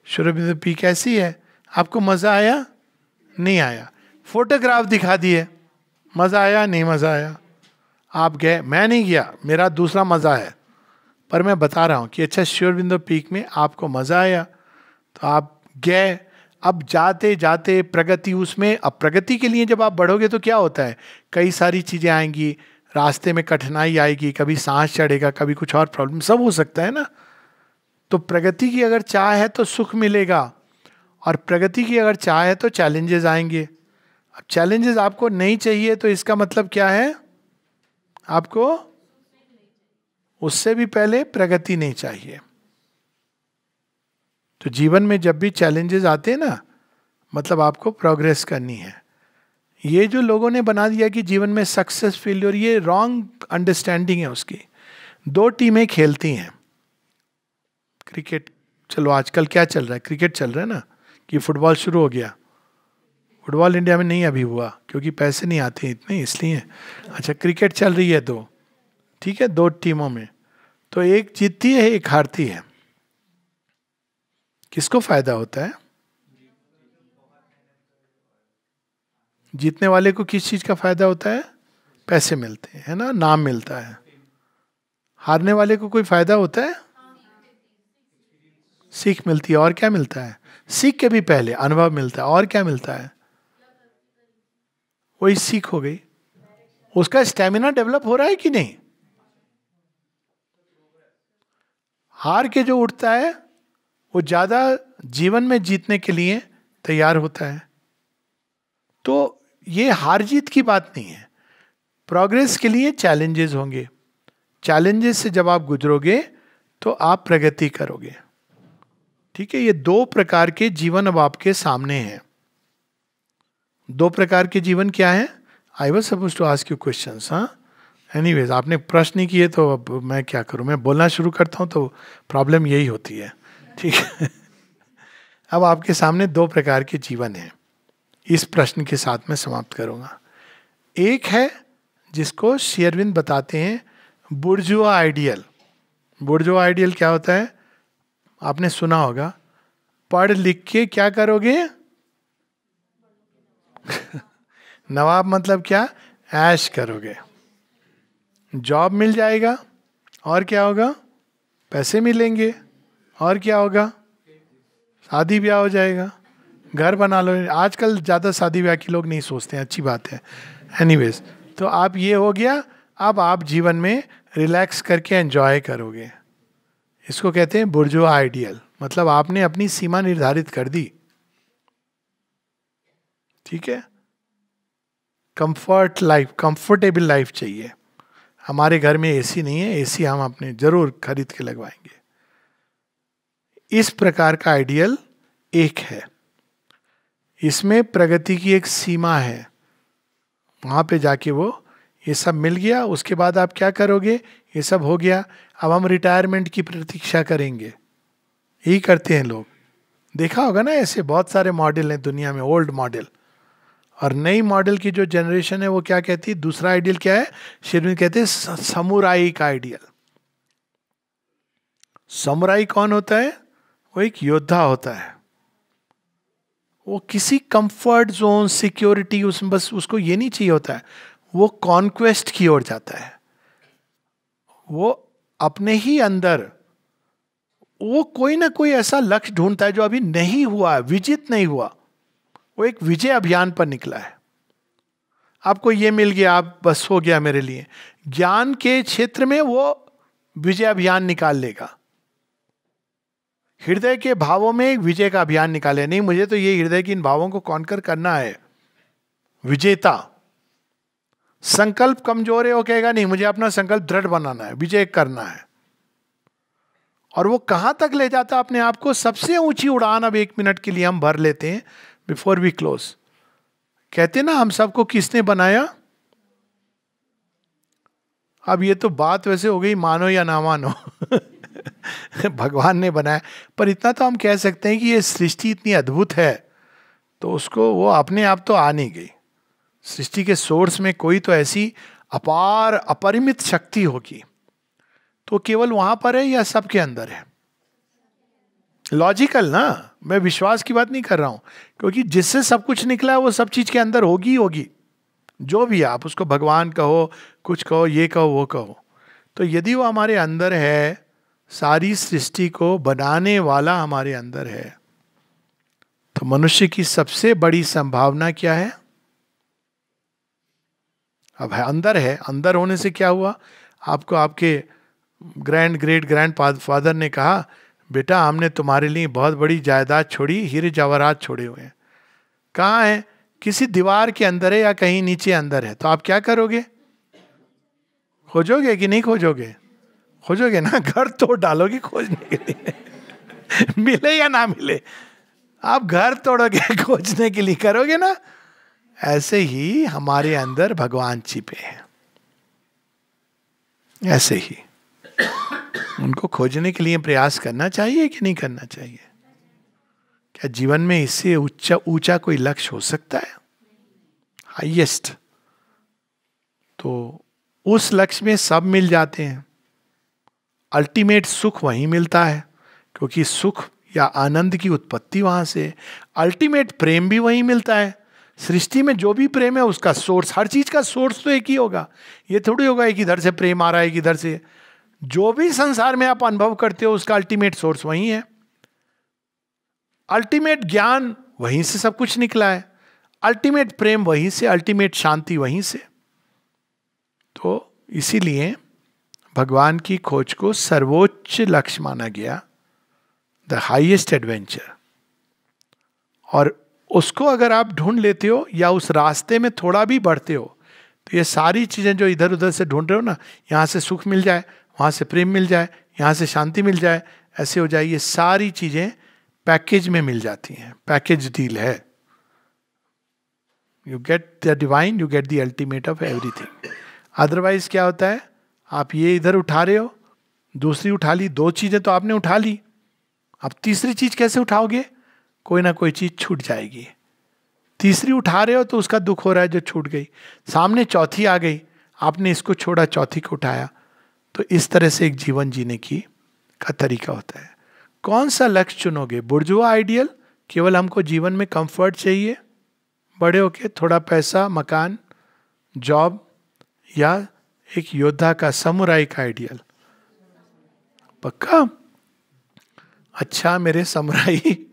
शुरू पीक कैसी है, आपको मज़ा आया? नहीं आया। फोटोग्राफ दिखा दिए। मज़ा आया? नहीं मज़ा आया। आप गए? मैं नहीं गया, मेरा दूसरा मज़ा है। पर मैं बता रहा हूँ कि अच्छा श्योर बिंदु पीक में आपको मज़ा आया। तो आप गए। अब जाते जाते प्रगति उसमें, अब प्रगति के लिए जब आप बढ़ोगे तो क्या होता है? कई सारी चीज़ें आएँगी रास्ते में कठिनाई आएगी, कभी सांस चढ़ेगा, कभी कुछ और प्रॉब्लम सब हो सकता है ना? तो प्रगति की अगर चाह है तो सुख मिलेगा और प्रगति की अगर चाह है तो चैलेंजेस आएँगे। अब चैलेंजेस आपको नहीं चाहिए तो इसका मतलब क्या है? आपको उससे भी पहले प्रगति नहीं चाहिए। तो जीवन में जब भी चैलेंजेस आते हैं ना मतलब आपको प्रोग्रेस करनी है। ये जो लोगों ने बना दिया कि जीवन में सक्सेस फेल्योर ये रॉन्ग अंडरस्टैंडिंग है उसकी। दो टीमें खेलती हैं। क्रिकेट, चलो आजकल क्या चल रहा है? क्रिकेट चल रहा है ना, कि फुटबॉल शुरू हो गया। फुटबॉल इंडिया में नहीं अभी हुआ, क्योंकि पैसे नहीं आते इतने, इसलिए। अच्छा क्रिकेट चल रही है दो। ठीक है, दो टीमों में। तो एक जीतती है, एक हारती है। किसको फ़ायदा होता है? जीतने वाले को किस चीज़ का फ़ायदा होता है? पैसे मिलते हैं, है ना? नाम मिलता है। हारने वाले को कोई फ़ायदा होता है? सीख मिलती है, और क्या मिलता है? सीख के भी पहले, अनुभव मिलता है, और क्या मिलता है? वही सीख हो गई। उसका स्टेमिना डेवलप हो रहा है कि नहीं? हार के जो उठता है, वो ज़्यादा जीवन में जीतने के लिए तैयार होता है। तो ये हार जीत की बात नहीं है। प्रोग्रेस के लिए चैलेंजेस होंगे। चैलेंजेस से जब आप गुजरोगे तो आप प्रगति करोगे। ठीक है, ये दो प्रकार के जीवन अब आपके सामने हैं। दो प्रकार के जीवन क्या है? I was suppose to ask you question हाँ? एनी वेज आपने प्रश्न नहीं किए तो अब मैं क्या करूँ? मैं बोलना शुरू करता हूँ तो प्रॉब्लम यही होती है। ठीक है? अब आपके सामने दो प्रकार के जीवन हैं। इस प्रश्न के साथ मैं समाप्त करूँगा। एक है जिसको शेयरविंद बताते हैं, बुर्जुआ आइडियल। बुर्जुआ आइडियल क्या होता है? आपने सुना होगा। पढ़ लिख के क्या करोगे? नवाब मतलब क्या? ऐश करोगे। जॉब मिल जाएगा, और क्या होगा? पैसे मिलेंगे, और क्या होगा? शादी ब्याह हो जाएगा। घर बना लो। आजकल ज़्यादा शादी ब्याह के लोग नहीं सोचते हैं, अच्छी बात है। एनीवेज तो आप ये हो गया, अब आप जीवन में रिलैक्स करके एंजॉय करोगे। इसको कहते हैं बुर्जो आइडियल मतलब आपने अपनी सीमा निर्धारित कर दी। ठीक है? कंफर्ट लाइफ कंफर्टेबल लाइफ चाहिए। हमारे घर में एसी नहीं है एसी हम अपने ज़रूर खरीद के लगवाएँगे। इस प्रकार का आइडियल एक है। इसमें प्रगति की एक सीमा है। वहाँ पे जाके वो, ये सब मिल गया, उसके बाद आप क्या करोगे? ये सब हो गया। अब हम रिटायरमेंट की प्रतीक्षा करेंगे। यही करते हैं लोग। देखा होगा ना ऐसे बहुत सारे मॉडल हैं दुनिया में ओल्ड मॉडल और नई मॉडल की जो जनरेशन है वो क्या कहती है? दूसरा आइडियल क्या है? शेरविन कहते हैं समुराई का आइडियल समुराई कौन होता है? वो एक योद्धा होता है। वो किसी कंफर्ट जोन सिक्योरिटी उसमें बस उसको ये नहीं चाहिए होता है। वो कॉन्क्वेस्ट की ओर जाता है। वो अपने ही अंदर, वो कोई ना कोई ऐसा लक्ष्य ढूंढता है जो अभी नहीं हुआ है, विजित नहीं हुआ। वो एक विजय अभियान पर निकला है। आपको ये मिल गया, आप बस हो गया मेरे लिए। ज्ञान के क्षेत्र में वो विजय अभियान निकाल लेगा। हृदय के भावों में एक विजय का अभियान निकाले। नहीं, मुझे तो ये हृदय के इन भावों को कॉन्कर करना है। विजेता। संकल्प कमज़ोर है, वो कहेगा, नहीं, मुझे अपना संकल्प दृढ़ बनाना है, विजय करना है। और वो कहाँ तक ले जाता अपने आप को? सबसे ऊँची उड़ान अब एक मिनट के लिए हम भर लेते हैं बिफोर वी क्लोज कहते ना, हम सबको किसने बनाया? अब ये तो बात वैसे हो गई, मानो या ना मानो। भगवान ने बनाया। पर इतना तो हम कह सकते हैं कि ये सृष्टि इतनी अद्भुत है तो उसको वो अपने आप तो आ नहीं गई। सृष्टि के सोर्स में कोई तो ऐसी अपार, अपरिमित शक्ति होगी। तो केवल वहाँ पर है या सबके अंदर है? लॉजिकल ना? मैं विश्वास की बात नहीं कर रहा हूँ, क्योंकि जिससे सब कुछ निकला है वो सब चीज़ के अंदर होगी होगी। जो भी आप उसको भगवान कहो, कुछ कहो, ये कहो, वो कहो। तो यदि वो हमारे अंदर है सारी सृष्टि को बनाने वाला हमारे अंदर है। तो मनुष्य की सबसे बड़ी संभावना क्या है? अब है, अंदर है। अंदर होने से क्या हुआ? आपको आपके ग्रैंड ग्रेट ग्रैंड फादर ने कहा, बेटा, हमने तुम्हारे लिए बहुत बड़ी जायदाद छोड़ी, हीरे जवाहरात छोड़े हुए हैं। कहाँ है? किसी दीवार के अंदर है या कहीं नीचे अंदर है? तो आप क्या करोगे? खोजोगे कि नहीं खोजोगे? खोजोगे ना, घर तोड़ डालोगे खोजने के लिए। मिले या ना मिले, आप घर तोड़ोगे, खोजने के लिए करोगे ना, ऐसे ही हमारे अंदर भगवान छिपे हैं। ऐसे ही। उनको खोजने के लिए प्रयास करना चाहिए कि नहीं करना चाहिए? क्या जीवन में इससे ऊँचा ऊँचा कोई लक्ष्य हो सकता है? हाइएस्ट तो उस लक्ष्य में सब मिल जाते हैं। अल्टीमेट सुख वहीं मिलता है, क्योंकि सुख या आनंद की उत्पत्ति वहाँ से अल्टीमेट प्रेम भी वहीं मिलता है। सृष्टि में जो भी प्रेम है, उसका सोर्स, हर चीज़ का सोर्स तो एक ही होगा। ये थोड़ी होगा एक इधर से प्रेम आ रहा है, एक इधर से। जो भी संसार में आप अनुभव करते हो, उसका अल्टीमेट सोर्स वही है। अल्टीमेट ज्ञान वहीं से सब कुछ निकला है। अल्टीमेट प्रेम वहीं से, अल्टीमेट शांति वहीं से। तो इसीलिए भगवान की खोज को सर्वोच्च लक्ष्य माना गया द हाइएस्ट एडवेंचर और उसको अगर आप ढूंढ लेते हो या उस रास्ते में थोड़ा भी बढ़ते हो तो ये सारी चीज़ें जो इधर उधर से ढूंढ रहे हो ना, यहाँ से सुख मिल जाए, वहाँ से प्रेम मिल जाए, यहाँ से शांति मिल जाए, ऐसे हो जाए, ये सारी चीज़ें पैकेज में मिल जाती हैं पैकेज डील है। You get the divine you get the ultimate of everything otherwise क्या होता है? आप ये इधर उठा रहे हो, दूसरी उठा ली, दो चीज़ें तो आपने उठा ली। अब तीसरी चीज़ कैसे उठाओगे? कोई ना कोई चीज़ छूट जाएगी। तीसरी उठा रहे हो तो उसका दुख हो रहा है जो छूट गई। सामने चौथी आ गई, आपने इसको छोड़ा, चौथी को उठाया। तो इस तरह से एक जीवन जीने की का तरीका होता है। कौन सा लक्ष्य चुनोगे? बुर्जुआ आइडियल? केवल हमको जीवन में कंफर्ट चाहिए? बड़े होके थोड़ा पैसा, मकान, जॉब या एक योद्धा का समुराई का आइडियल। पक्का? अच्छा मेरे समुराई,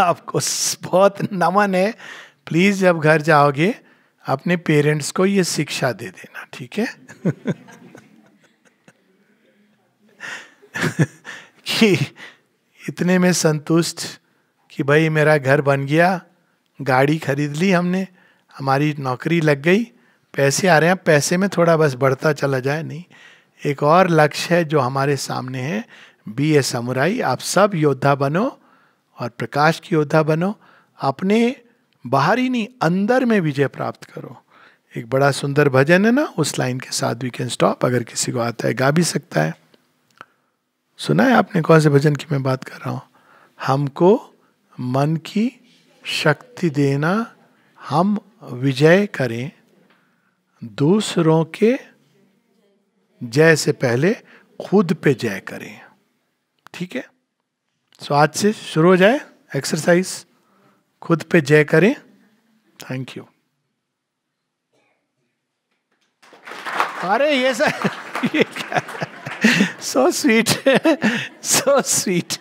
आपको बहुत नमन है। प्लीज़ जब घर जाओगे, अपने पेरेंट्स को ये शिक्षा दे देना, ठीक है? कि इतने में संतुष्ट कि भाई मेरा घर बन गया, गाड़ी खरीद ली हमने, हमारी नौकरी लग गई पैसे आ रहे हैं, पैसे में थोड़ा बस बढ़ता चला जाए, नहीं। एक और लक्ष्य है जो हमारे सामने है, बी ए समुराई। आप सब योद्धा बनो और प्रकाश की योद्धा बनो। अपने बाहर ही नहीं, अंदर में विजय प्राप्त करो। एक बड़ा सुंदर भजन है ना, उस लाइन के साथ वी कैन स्टॉप अगर किसी को आता है, गा भी सकता है। सुना है आपने कौन से भजन की मैं बात कर रहा हूँ? हमको मन की शक्ति देना, हम विजय करें। दूसरों के जय से पहले खुद पे जय करें। ठीक है? सो आज से शुरू हो जाए एक्सरसाइज खुद पे जय करें। थैंक यू अरे, ये सर ये क्या? सो स्वीट सो स्वीट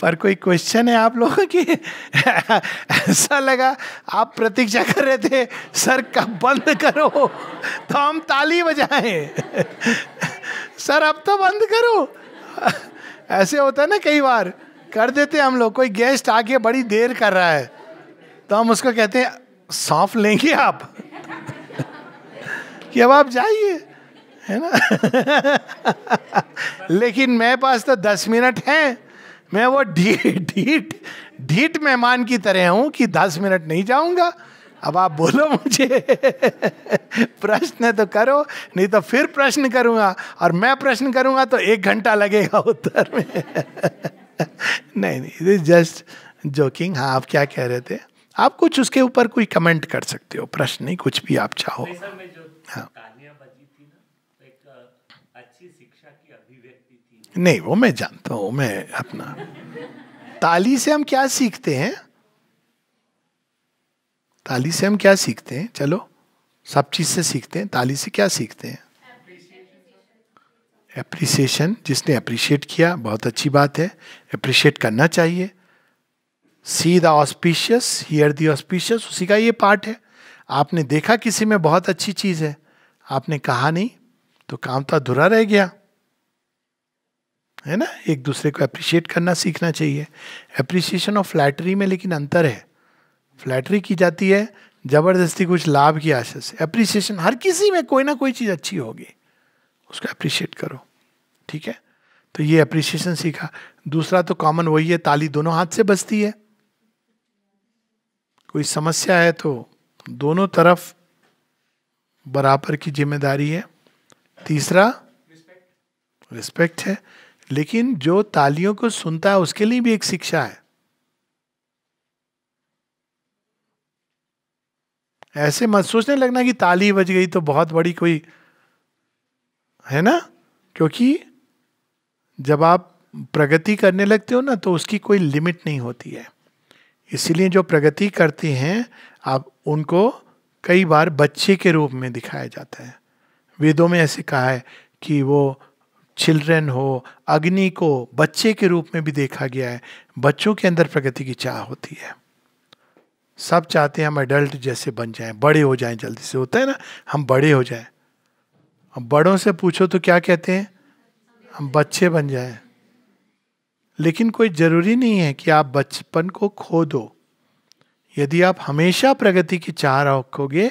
पर कोई क्वेश्चन है आप लोगों की? ऐसा लगा आप प्रतीक्षा कर रहे थे, सर कब बंद करो तो हम ताली बजाएँ। सर, अब तो बंद करो। ऐसे होता है ना कई बार, कर देते हम लोग, कोई गेस्ट आके बड़ी देर कर रहा है तो हम उसको कहते हैं सौंप लेंगे आप? कि अब आप जाइए, है ना? लेकिन मेरे पास तो दस मिनट हैं। मैं वो ढीठ ढीठ ढीठ मेहमान की तरह हूँ कि दस मिनट नहीं जाऊँगा। अब आप बोलो मुझे। प्रश्न तो करो नहीं तो फिर प्रश्न करूँगा। और मैं प्रश्न करूँगा तो एक घंटा लगेगा उत्तर में। नहीं नहीं इज़ जस्ट जोकिंग हाँ आप क्या कह रहे थे? आप कुछ उसके ऊपर कोई कमेंट कर सकते हो। प्रश्न नहीं कुछ भी आप चाहो। हाँ। नहीं वो मैं जानता हूँ मैं अपना। ताली से हम क्या सीखते हैं? ताली से हम क्या सीखते हैं? चलो सब चीज़ से सीखते हैं। ताली से क्या सीखते हैं? एप्रिसिएशन जिसने अप्रिशिएट किया बहुत अच्छी बात है। अप्रिशिएट करना चाहिए। See the auspicious hear the auspicious उसी का ये पार्ट है। आपने देखा किसी में बहुत अच्छी चीज़ है? आपने कहा नहीं तो काम तो अधूरा रह गया। है ना? एक दूसरे को अप्रिशिएट करना सीखना चाहिए। अप्रिसिएशन और फ्लैटरी में लेकिन अंतर है। फ्लैटरी की जाती है ज़बरदस्ती कुछ लाभ की आशा से। अप्रिसिएशन हर किसी में कोई ना कोई चीज़ अच्छी होगी। उसको अप्रिशिएट करो। ठीक है? तो ये अप्रिसिएशन सीखा। दूसरा तो कॉमन वही है ताली दोनों हाथ से बजती है। कोई समस्या है तो दोनों तरफ़ बराबर की ज़िम्मेदारी है। तीसरा रिस्पेक्ट है। लेकिन जो तालियों को सुनता है, उसके लिए भी एक शिक्षा है। ऐसे मत सोचने लगना कि ताली बज गई तो बहुत बड़ी कोई है ना? क्योंकि जब आप प्रगति करने लगते हो ना तो उसकी कोई लिमिट नहीं होती है। इसीलिए जो प्रगति करते हैं, आप उनको कई बार बच्चे के रूप में दिखाया जाता है। वेदों में ऐसे कहा है कि वो चिल्ड्रन हो, अग्नि को बच्चे के रूप में भी देखा गया है। बच्चों के अंदर प्रगति की चाह होती है। सब चाहते हैं हम एडल्ट जैसे बन जाएँ, बड़े हो जाएँ जल्दी से। होता है ना, हम बड़े हो जाएँ। अब बड़ों से पूछो तो क्या कहते हैं? हम बच्चे बन जाएँ। लेकिन कोई ज़रूरी नहीं है कि आप बचपन को खो दो। यदि आप हमेशा प्रगति की चाह रखोगे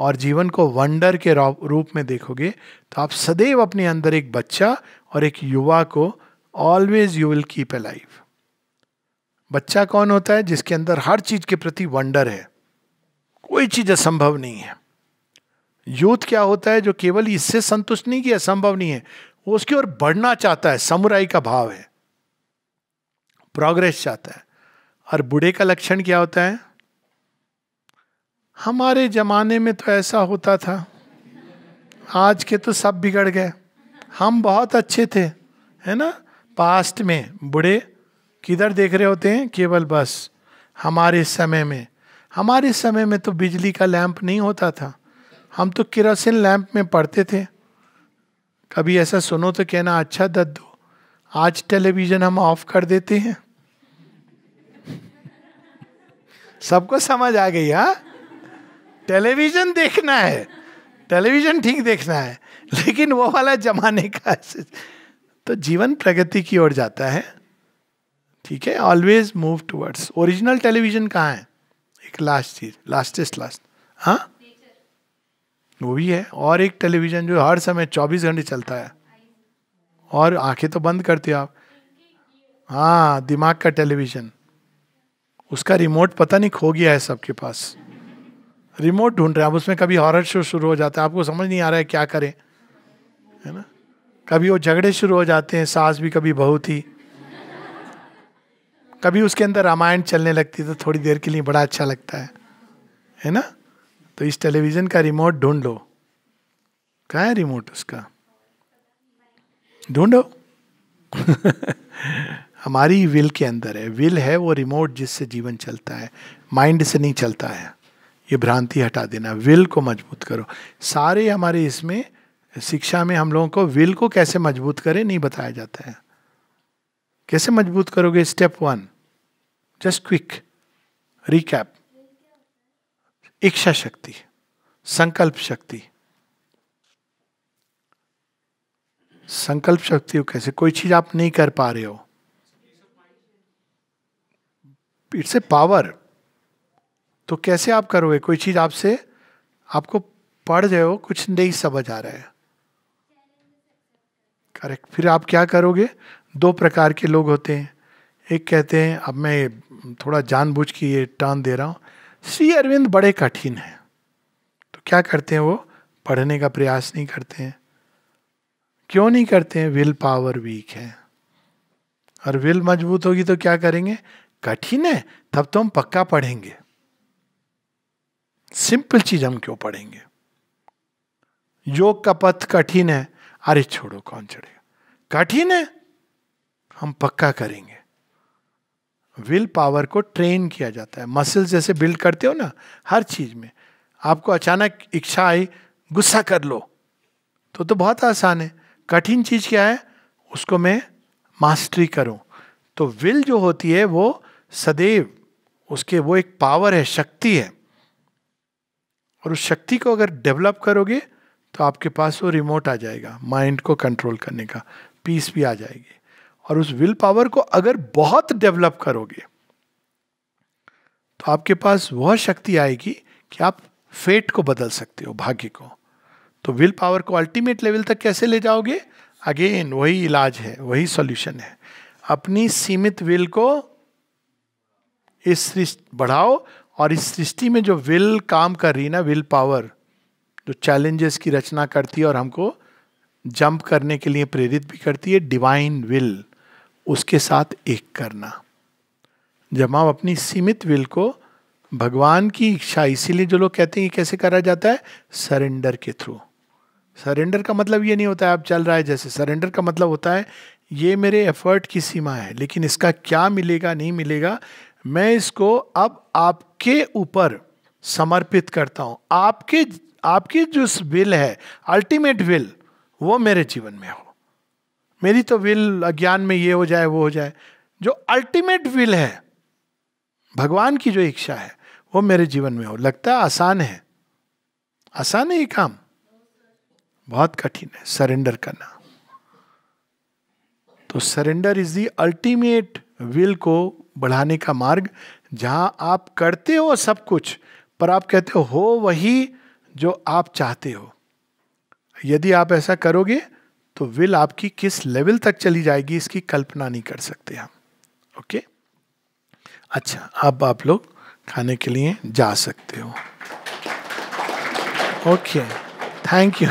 और जीवन को वंडर के रूप में देखोगे तो आप सदैव अपने अंदर एक बच्चा और एक युवा को always you will keep a life बच्चा कौन होता है जिसके अंदर हर चीज़ के प्रति वंडर है? कोई चीज़ असंभव नहीं है। यूथ क्या होता है जो केवल इससे संतुष्ट नहीं कि असंभव नहीं है, वो उसकी ओर बढ़ना चाहता है, समुराई का भाव है। प्रोग्रेस चाहता है। और बूढ़े का लक्षण क्या होता है? हमारे जमाने में तो ऐसा होता था। आज के तो सब बिगड़ गए। हम बहुत अच्छे थे, है ना? पास्ट में, बूढ़े, किधर देख रहे होते हैं? केवल बस, हमारे समय में। हमारे समय में तो बिजली का लैंप नहीं होता था। हम तो किरोसिन लैंप में पढ़ते थे। कभी ऐसा सुनो तो कहना अच्छा दद्दू, आज टेलीविज़न हम ऑफ़ कर देते हैं। सबको समझ आ गई, हा? टेलीविज़न देखना है। टेलीविज़न ठीक देखना है, लेकिन वो वाला जमाने का तो जीवन प्रगति की ओर जाता है। ठीक है? Always move towards original television कहाँ है? एक लास्ट चीज़ लास्टेस्ट लास्ट हाँ? वो भी है। और एक टेलीविज़न जो हर समय 24 घंटे चलता है। और आँखें तो बंद करते हो आप। हाँ दिमाग का टेलीविज़न उसका रिमोट पता नहीं खो गया है सबके पास। रिमोट ढूंढ रहे हैं। अब उसमें कभी हॉरर शो शुरू हो जाता है। आपको समझ नहीं आ रहा है क्या करें, है ना? कभी वो झगड़े शुरू हो जाते हैं, सास भी कभी बहू थी। कभी उसके अंदर रामायण चलने लगती तो थोड़ी देर के लिए बड़ा अच्छा लगता है है ना? तो इस टेलीविज़न का रिमोट ढूंढ लो। कहा है रिमोट उसका? ढूंढो। हमारी विल के अंदर है। विल है वो रिमोट जिससे जीवन चलता है। माइंड से नहीं चलता है। ये भ्रांति हटा देना, विल को मज़बूत करो। सारे हमारे इसमें, शिक्षा में हम लोगों को विल को कैसे मज़बूत करें, नहीं बताया जाता है। कैसे मज़बूत करोगे? Step one, just quick, recap. इच्छा शक्ति, संकल्प शक्ति। संकल्प शक्ति हो कैसे? कोई चीज़ आप नहीं कर पा रहे हो। It's a power. तो कैसे आप करोगे? कोई चीज़ आपसे, आपको पढ़ रहे हो, कुछ नहीं समझ आ रहा है। करेक्ट फिर आप क्या करोगे? दो प्रकार के लोग होते हैं। एक कहते हैं, अब मैं थोड़ा जानबूझ के ये टर्न दे रहा हूँ। श्री अरविंद बड़े कठिन है। तो क्या करते हैं वो? पढ़ने का प्रयास नहीं करते हैं। क्यों नहीं करते हैं? विल पावर वीक है। और विल मज़बूत होगी तो क्या करेंगे? कठिन है। तब तो हम पक्का पढ़ेंगे। सिंपल चीज़ हम क्यों पढ़ेंगे? योग का पथ कठिन है। अरे छोड़ो, कौन चढ़ेगा? कठिन है। हम पक्का करेंगे। विल पावर को ट्रेन किया जाता है। मसल जैसे बिल्ड करते हो ना, हर चीज़ में। आपको अचानक इच्छा आई, गुस्सा कर लो। तो तो बहुत आसान है। कठिन चीज़ क्या है? उसको मैं मास्टरी करूँ। तो विल जो होती है वो सदैव, उसके वो एक पावर है, शक्ति है। और उस शक्ति को अगर डेवलप करोगे तो आपके पास वो रिमोट आ जाएगा माइंड को कंट्रोल करने का पीस भी आ जाएगी। और उस विल पावर को अगर बहुत डेवलप करोगे तो आपके पास वह शक्ति आएगी कि आप फेट को बदल सकते हो, भाग्य को। तो विल पावर को अल्टीमेट लेवल तक कैसे ले जाओगे? अगेन वही इलाज है, वही सॉल्यूशन है। अपनी सीमित विल को इस बढ़ाओ और इस सृष्टि में जो विल काम कर रही है ना विल पावर जो चैलेंजेस की रचना करती है और हमको जंप करने के लिए प्रेरित भी करती है डिवाइन विल उसके साथ एक करना। जब हम अपनी सीमित विल को भगवान की इच्छा, इसीलिए जो लोग कहते हैं ये कैसे करा जाता है? सरेंडर के थ्रू सरेंडर का मतलब ये नहीं होता है, आप चल रहा है जैसे। सरेंडर का मतलब होता है, ये मेरे एफर्ट की सीमा है, लेकिन इसका क्या मिलेगा, नहीं मिलेगा मैं इसको अब आपके ऊपर समर्पित करता हूँ। आपके, आपकी जो विल है अल्टीमेट विल वो मेरे जीवन में हो। मेरी तो विल अज्ञान में ये हो जाए, वो हो जाए। जो अल्टीमेट विल है, भगवान की जो इच्छा है, वो मेरे जीवन में हो। लगता है आसान है। आसान है ये काम। बहुत कठिन है। सरेंडर करना। तो surrender is the ultimate will को बढ़ाने का मार्ग, जहाँ आप करते हो सब कुछ, पर आप कहते हो हो वही जो आप चाहते हो। यदि आप ऐसा करोगे तो विल आपकी किस लेवल तक चली जाएगी, इसकी कल्पना नहीं कर सकते हम ओके? अच्छा अब आप लोग खाने के लिए जा सकते हो। Okay, thank you.